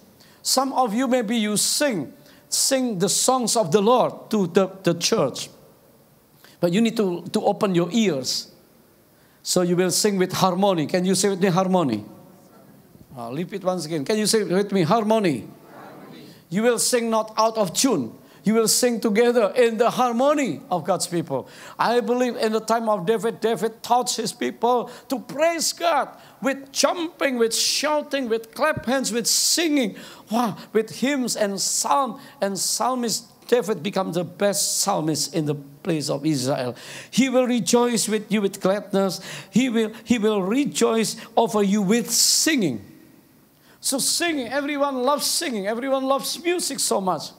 Some of you maybe you sing, sing the songs of the Lord to the, the church. But you need to, to open your ears. So you will sing with harmony. Can you sing with me harmony? I'll repeat once again. Can you say with me harmony? harmony? You will sing not out of tune you will sing together in the harmony of God's people. I believe in the time of David, David taught his people to praise God with jumping, with shouting, with clap hands, with singing, wow, with hymns and psalm and psalmist. David becomes the best psalmist in the place of Israel. He will rejoice with you with gladness. He will, he will rejoice over you with singing. So singing, everyone loves singing. Everyone loves music so much.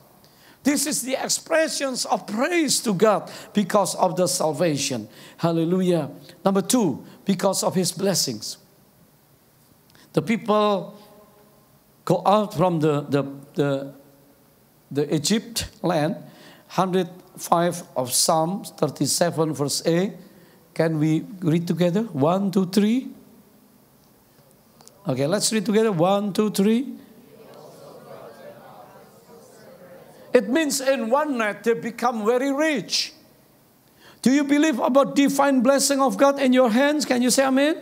This is the expressions of praise to God because of the salvation. Hallelujah. Number two, because of his blessings. The people go out from the, the, the, the Egypt land, 105 of Psalms 37, verse A. Can we read together? One, two, three. Okay, let's read together. One, two, three. It means in one night they become very rich. Do you believe about divine blessing of God in your hands? Can you say amen?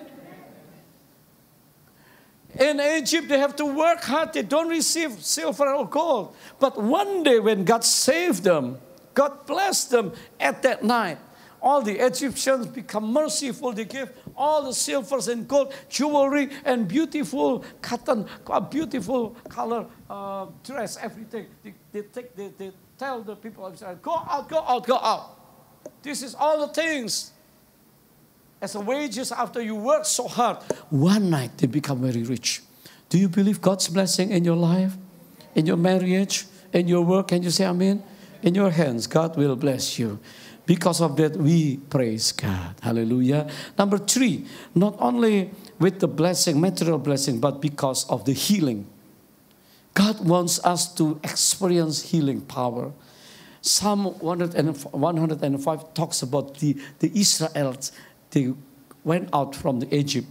In Egypt, they have to work hard. They don't receive silver or gold. But one day, when God saved them, God blessed them at that night all the Egyptians become merciful. They give all the silvers and gold, jewelry, and beautiful cotton, beautiful color uh, dress, everything. They, they, take, they, they tell the people of Israel, go out, go out, go out. This is all the things. As a wages after you work so hard, one night they become very rich. Do you believe God's blessing in your life, in your marriage, in your work? Can you say amen? In your hands, God will bless you. Because of that, we praise God. Hallelujah. Number three, not only with the blessing, material blessing, but because of the healing. God wants us to experience healing power. Psalm 105 talks about the, the Israelites. They went out from the Egypt.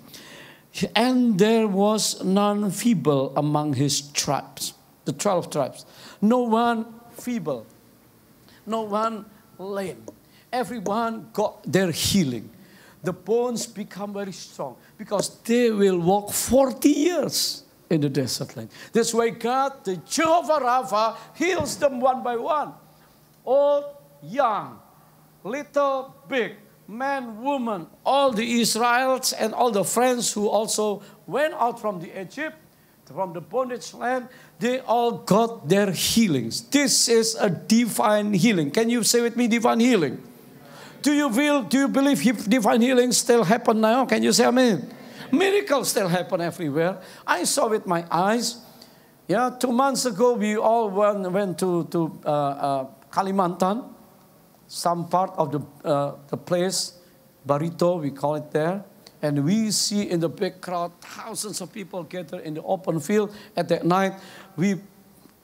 And there was none feeble among his tribes, the 12 tribes. No one feeble, no one lame everyone got their healing. The bones become very strong because they will walk 40 years in the desert land. That's why God, the Jehovah Rapha, heals them one by one. Old, young, little, big, man, woman, all the Israelites and all the friends who also went out from the Egypt, from the bondage land, they all got their healings. This is a divine healing. Can you say with me, divine healing? Do you feel, do you believe divine healing still happen now? Can you say amen? Miracles still happen everywhere. I saw with my eyes. Yeah, two months ago we all went, went to, to uh, uh, Kalimantan, some part of the, uh, the place, Barito, we call it there. And we see in the big crowd thousands of people gather in the open field at that night. We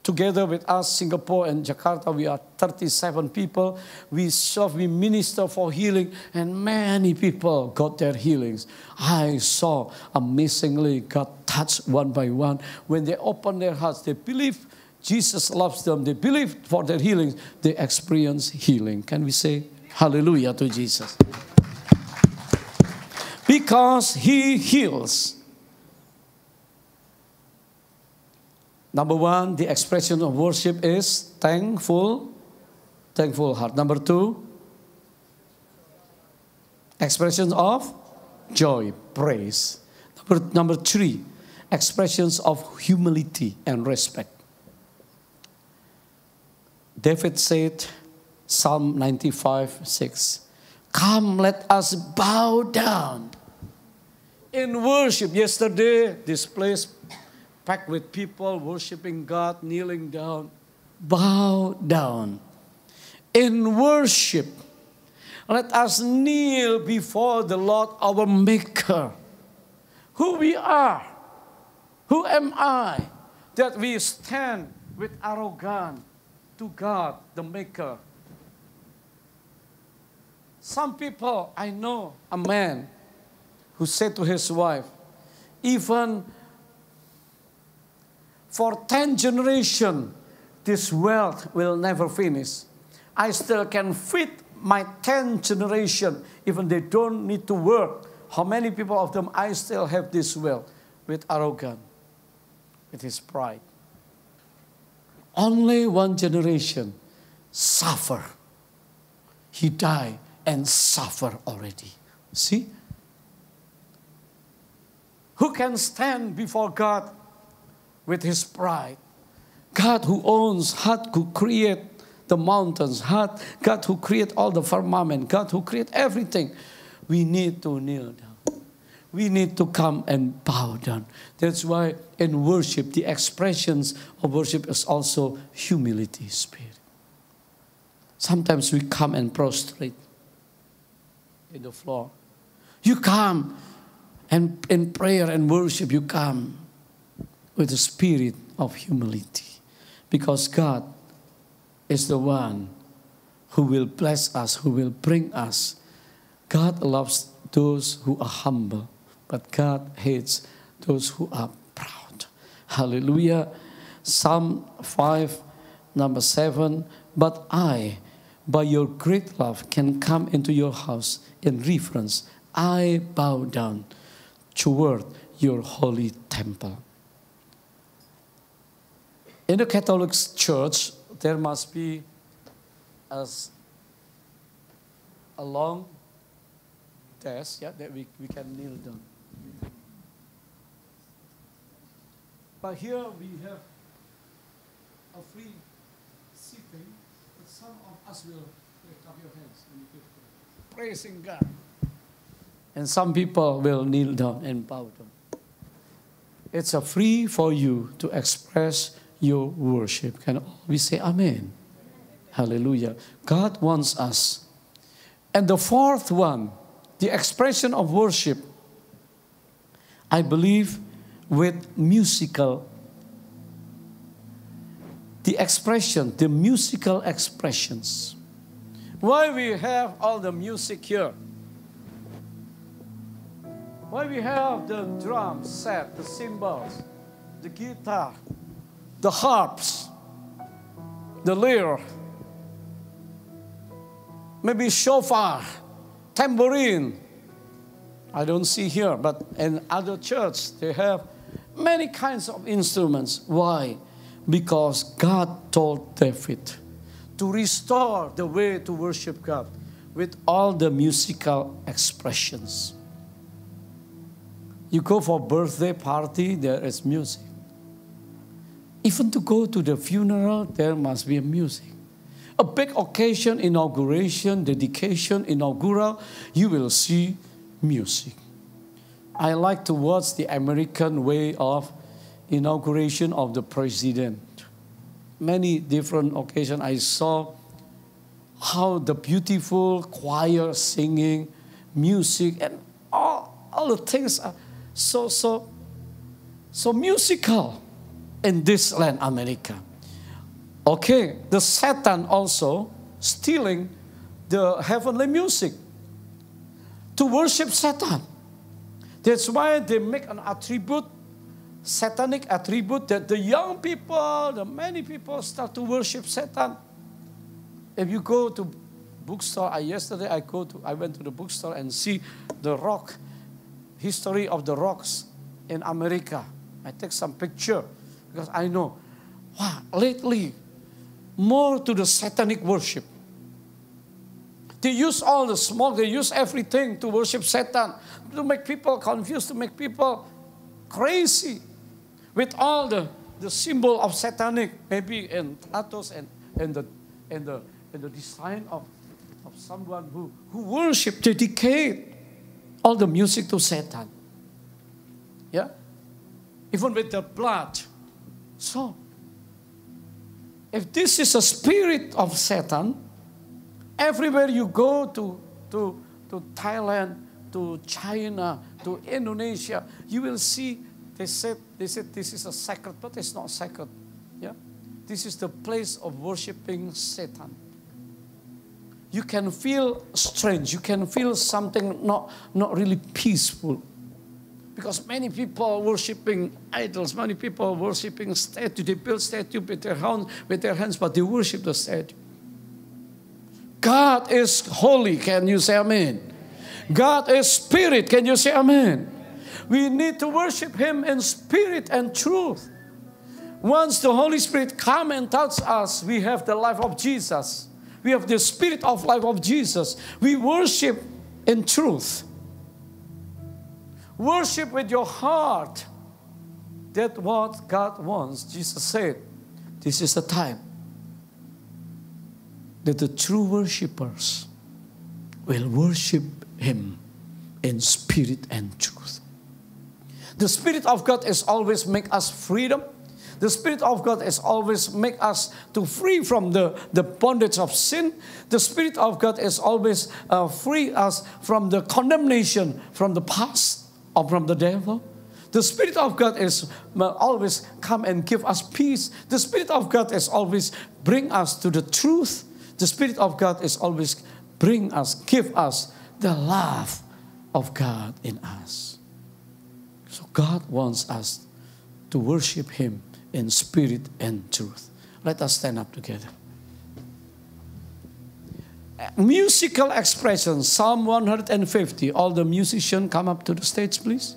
together with us, Singapore and Jakarta, we are 37 people. We serve, we minister for healing, and many people got their healings. I saw amazingly God touched one by one. When they open their hearts, they believe Jesus loves them, they believe for their healings, they experience healing. Can we say hallelujah to Jesus? Because he heals. Number one, the expression of worship is thankful, thankful heart. Number two, expressions of joy, praise. Number, number three, expressions of humility and respect. David said, Psalm 95 6, Come, let us bow down in worship. Yesterday, this place packed with people worshiping God, kneeling down, bow down in worship. Let us kneel before the Lord our Maker, who we are. Who am I that we stand with arrogance to God, the Maker? Some people, I know a man who said to his wife, even for 10 generations, this wealth will never finish. I still can feed my 10 generation, even they don't need to work. How many people of them I still have this wealth with arrogance, with his pride. Only one generation suffer. He died and suffer already. See? Who can stand before God with his pride? God who owns, God who create the mountains, God, God who create all the firmament, God who create everything. We need to kneel down. We need to come and bow down. That's why in worship, the expressions of worship is also humility spirit. Sometimes we come and prostrate in the floor. You come and in prayer and worship, you come with the spirit of humility because God is the one who will bless us, who will bring us. God loves those who are humble, but God hates those who are proud. Hallelujah. Psalm 5, number 7. But I, by your great love, can come into your house in reverence. I bow down toward your holy temple. In the Catholic Church, there must be as a long desk yeah, that we, we can kneel down. But here we have a free sitting, but some of us will lift up your hands and give praising God. And some people will kneel down and bow down. It's a free for you to express your worship. Can we say Amen? Hallelujah. God wants us. And the fourth one, the expression of worship, I believe with musical. The expression, the musical expressions. Why we have all the music here? Why we have the drum set, the cymbals, the guitar, the harps, the lyre, maybe shofar, tambourine. I don't see here, but in other churches they have many kinds of instruments. Why? Because God told David to restore the way to worship God with all the musical expressions. You go for birthday party, there is music. Even to go to the funeral, there must be a music. A big occasion, inauguration, dedication, inaugural, you will see music. I like to watch the American way of inauguration of the president. Many different occasions I saw how the beautiful choir singing, music, and all, all the things are so so so musical in this land, America. Okay, the Satan also stealing the heavenly music to worship Satan. That's why they make an attribute, satanic attribute, that the young people, the many people start to worship Satan. If you go to bookstore, I, yesterday I go to, I went to the bookstore and see the rock, history of the rocks in America. I take some picture because I know, wow, lately, more to the satanic worship. They use all the smoke, they use everything to worship Satan, to make people confused, to make people crazy with all the, the symbol of satanic, maybe in tattoos and, and, the, and, the, and the design of, of someone who, who worship, dedicate all the music to Satan. Yeah? Even with the blood so, if this is a spirit of Satan, everywhere you go to, to, to Thailand, to China, to Indonesia, you will see they said they said this is a sacred, but it's not sacred. Yeah? This is the place of worshiping Satan. You can feel strange, you can feel something not, not really peaceful. Because many people are worshiping idols, many people are worshiping statue. They build statue with their hands, with their hands, but they worship the statue. God is holy. Can you say amen? God is spirit. Can you say amen? We need to worship him in spirit and truth. Once the Holy Spirit come and touch us, we have the life of Jesus. We have the spirit of life of Jesus. We worship in truth. Worship with your heart. That's what God wants. Jesus said, This is the time that the true worshippers will worship Him in spirit and truth. The Spirit of God is always make us freedom. The Spirit of God is always make us to free from the, the bondage of sin. The Spirit of God is always uh, free us from the condemnation from the past or from the devil. The Spirit of God is always come and give us peace. The Spirit of God is always bring us to the truth. The Spirit of God is always bring us, give us the love of God in us. So God wants us to worship Him in spirit and truth. Let us stand up together. Musical expression, Psalm 150. All the musicians come up to the stage, please.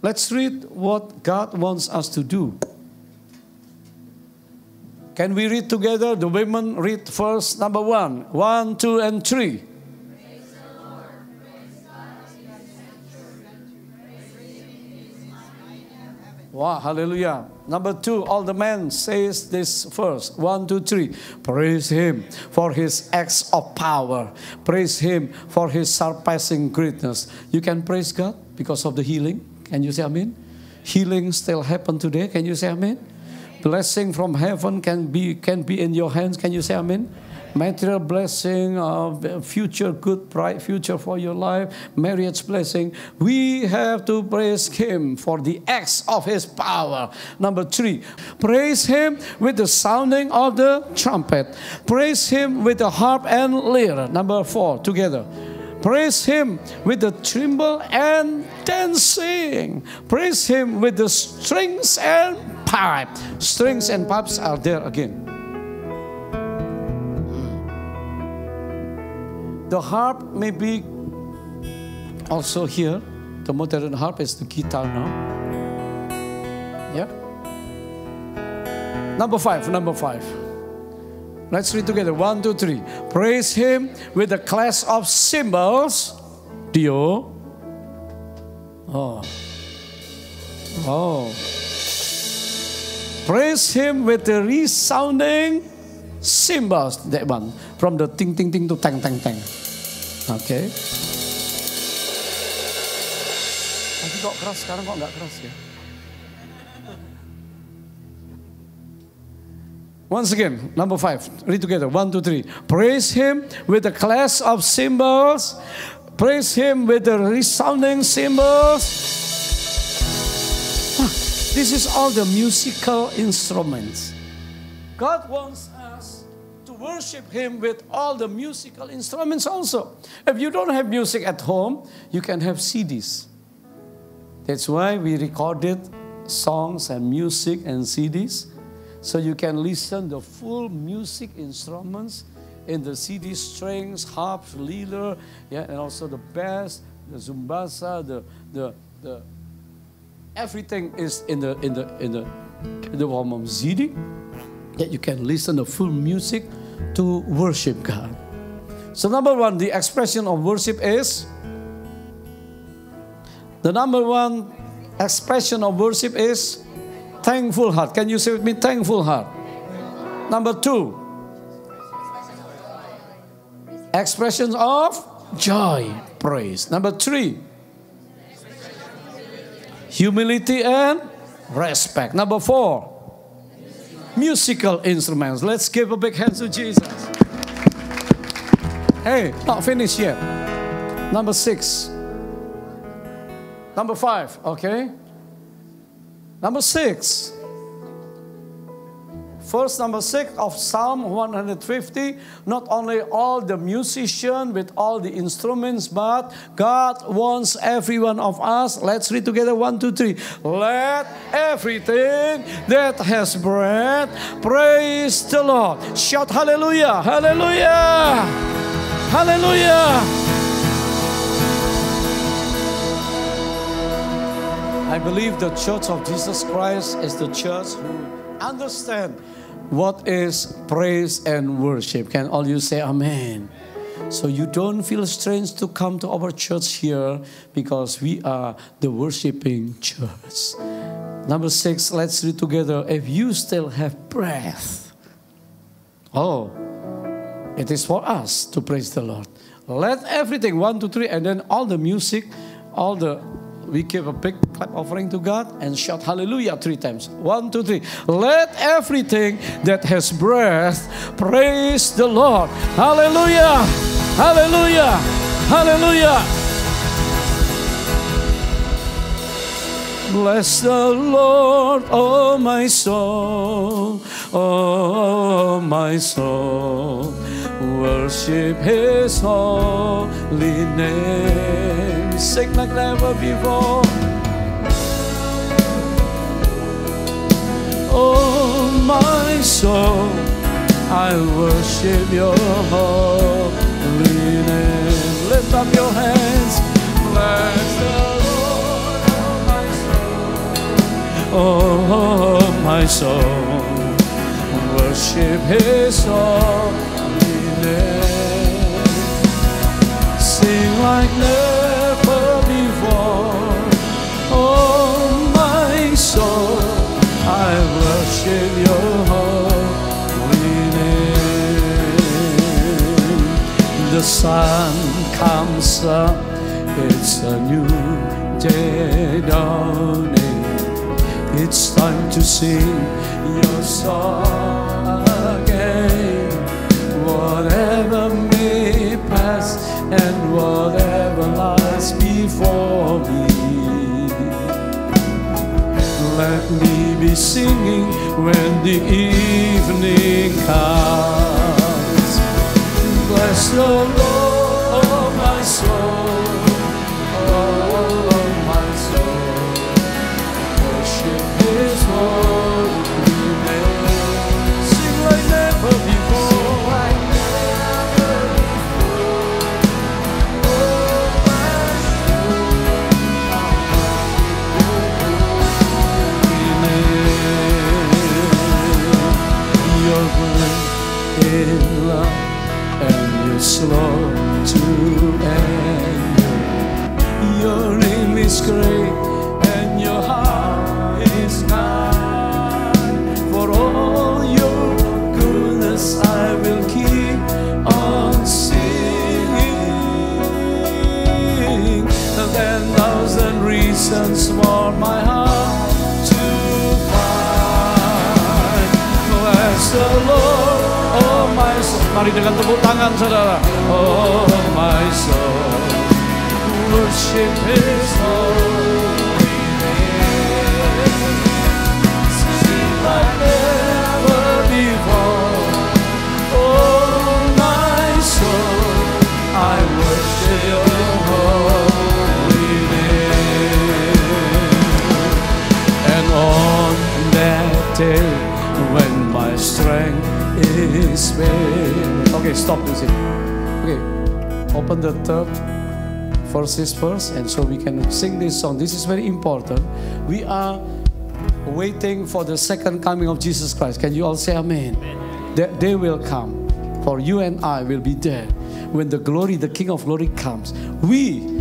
Let's read what God wants us to do. Can we read together? The women read first, number one. One, and three. Wow, hallelujah. Number two, all the men says this first. One, two, three. Praise him for his acts of power. Praise him for his surpassing greatness. You can praise God because of the healing. Can you say amen? Healing still happen today. Can you say amen? Blessing from heaven can be can be in your hands. Can you say amen? Material blessing, uh, future good, future for your life, marriage blessing. We have to praise Him for the acts of His power. Number three, praise Him with the sounding of the trumpet. Praise Him with the harp and lyre. Number four, together. Praise Him with the timbrel and dancing. Praise Him with the strings and pipe. Strings and pipes are there again. The harp may be also here. The modern harp is the guitar now. Yeah. Number five, number five. Let's read together. One, two, three. Praise him with the clash of cymbals. Dio. Oh. Oh. Praise him with the resounding cymbals. That one. From the ting ting ting to tang tang tang. Oke. Okay. Tadi kok keras, sekarang kok nggak keras ya? Once again, number five. Read together. One, two, three. Praise him with the clash of cymbals. Praise him with the resounding cymbals. This is all the musical instruments. God wants worship Him with all the musical instruments also. If you don't have music at home, you can have CDs. That's why we recorded songs and music and CDs. So you can listen the full music instruments in the CD strings, harps, lyre, yeah, and also the bass, the zumbasa, the the the everything is in the in the in the in the form of CD that you can listen the full music to worship God. So, number one, the expression of worship is the number one expression of worship is thankful heart. Can you say with me, thankful heart? Number two, expressions of joy, praise. Number three, humility and respect. Number four, musical instruments. Let's give a big hand to Jesus. Hey, not finished yet. Number six. Number five, okay? Number six. Verse number six of Psalm 150. Not only all the musicians with all the instruments, but God wants every one of us. Let's read together one, two, three. Let everything that has breath praise the Lord. Shout hallelujah, hallelujah, hallelujah. I believe the Church of Jesus Christ is the church who understand what is praise and worship. Can all you say amen? So you don't feel strange to come to our church here because we are the worshiping church. Number six, let's read together. If you still have breath, oh, it is for us to praise the Lord. Let everything, one, two, three, and then all the music, all the we give a big clap offering to God and shout hallelujah three times. One, two, three. Let everything that has breath praise the Lord. Hallelujah! Hallelujah! Hallelujah! Bless the Lord, oh my soul, oh my soul. Worship His holy name sing like never before. Oh, my soul, I worship your holy name. Lift up your hands, bless the Lord, oh my soul. Oh, my soul, worship His holy Sing like never oh, worship your holy name. The sun comes up, it's a new day dawning. It's time to sing your song again. Whatever may pass and whatever lies before me let me be singing when the evening comes. Bless the Lord, dengan tepuk tangan saudara. Oh my soul, worship His holy name. Never before. Oh my soul, I worship Your holy name. And on that day when my strength is made. Okay, stop music. Okay, open the third verses first, and so we can sing this song. This is very important. We are waiting for the second coming of Jesus Christ. Can you all say Amen? amen. That day will come, for you and I will be there when the glory, the King of Glory comes. We,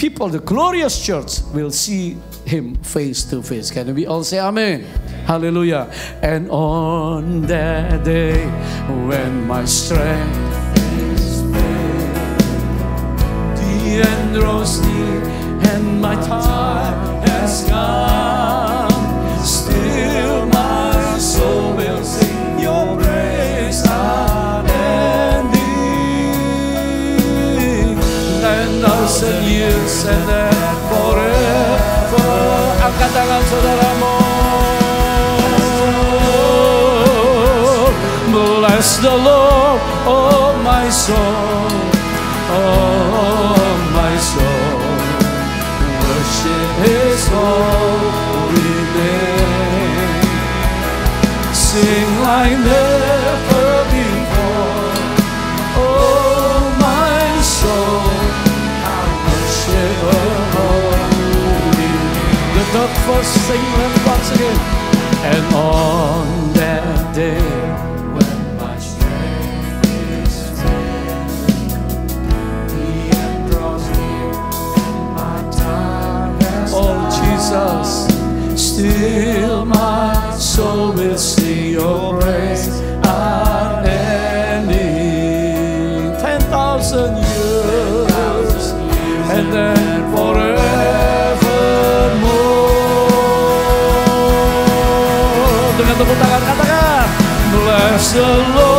people, the glorious church, will see Him face to face. Can we all say Amen? Hallelujah. And on that day when my strength is failing, the end draws near and my time has come. Still my soul will sing your and years and then forever Angkat tangan saudaramu Bless the Lord, oh my soul Oh my soul. Worship His holy name. Sing like this. Name. The third verse, sing once again. And on that day. When my strength is failing, the end draws near, my time has Oh Jesus, still my soul will sing your praise Bless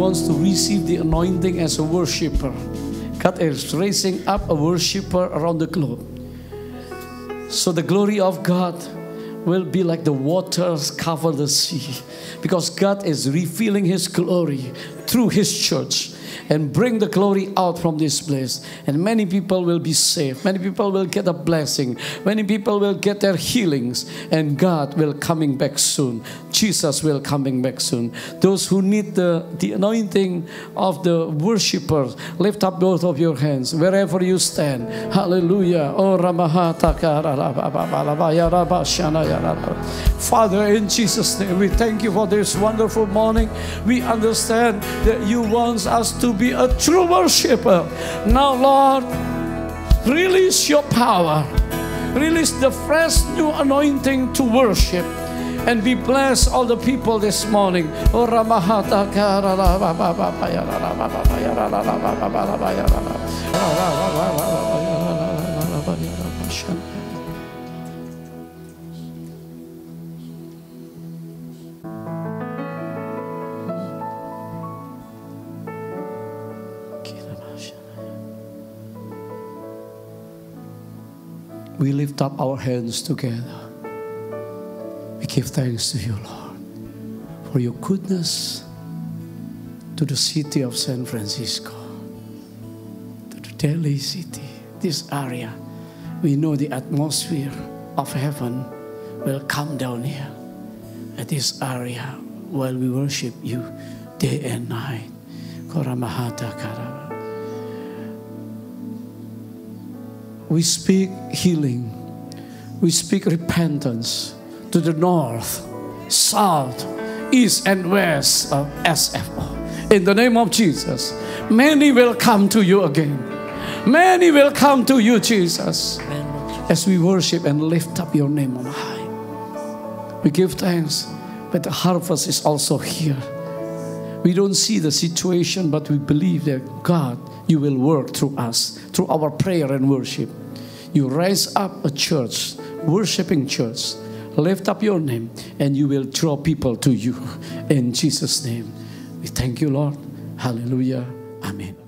wants to receive the anointing as a worshiper, God is raising up a worshiper around the globe. So the glory of God will be like the waters cover the sea because God is revealing his glory through his church and bring the glory out from this place. And many people will be saved. Many people will get a blessing. Many people will get their healings. And God will coming back soon. Jesus will coming back soon. Those who need the, the anointing of the worshippers lift up both of your hands wherever you stand. Hallelujah. Oh Father, in Jesus' name, we thank you for this wonderful morning. We understand that you want us to be a true worshiper. Now, Lord, release your power, release the fresh new anointing to worship. And we bless all the people this morning. Oh, We lift up our hands together. We give thanks to you, Lord, for your goodness to the city of San Francisco, to the Daly City, this area. We know the atmosphere of heaven will come down here at this area while we worship you day and night. Koramahata Karama. We speak healing. We speak repentance to the north, south, east, and west of SFO. In the name of Jesus, many will come to you again. Many will come to you, Jesus, as we worship and lift up your name on high. We give thanks, but the harvest is also here. We don't see the situation, but we believe that God, you will work through us, through our prayer and worship. You raise up a church, worshiping church. Lift up your name, and you will draw people to you. In Jesus' name, we thank you, Lord. Hallelujah. Amen.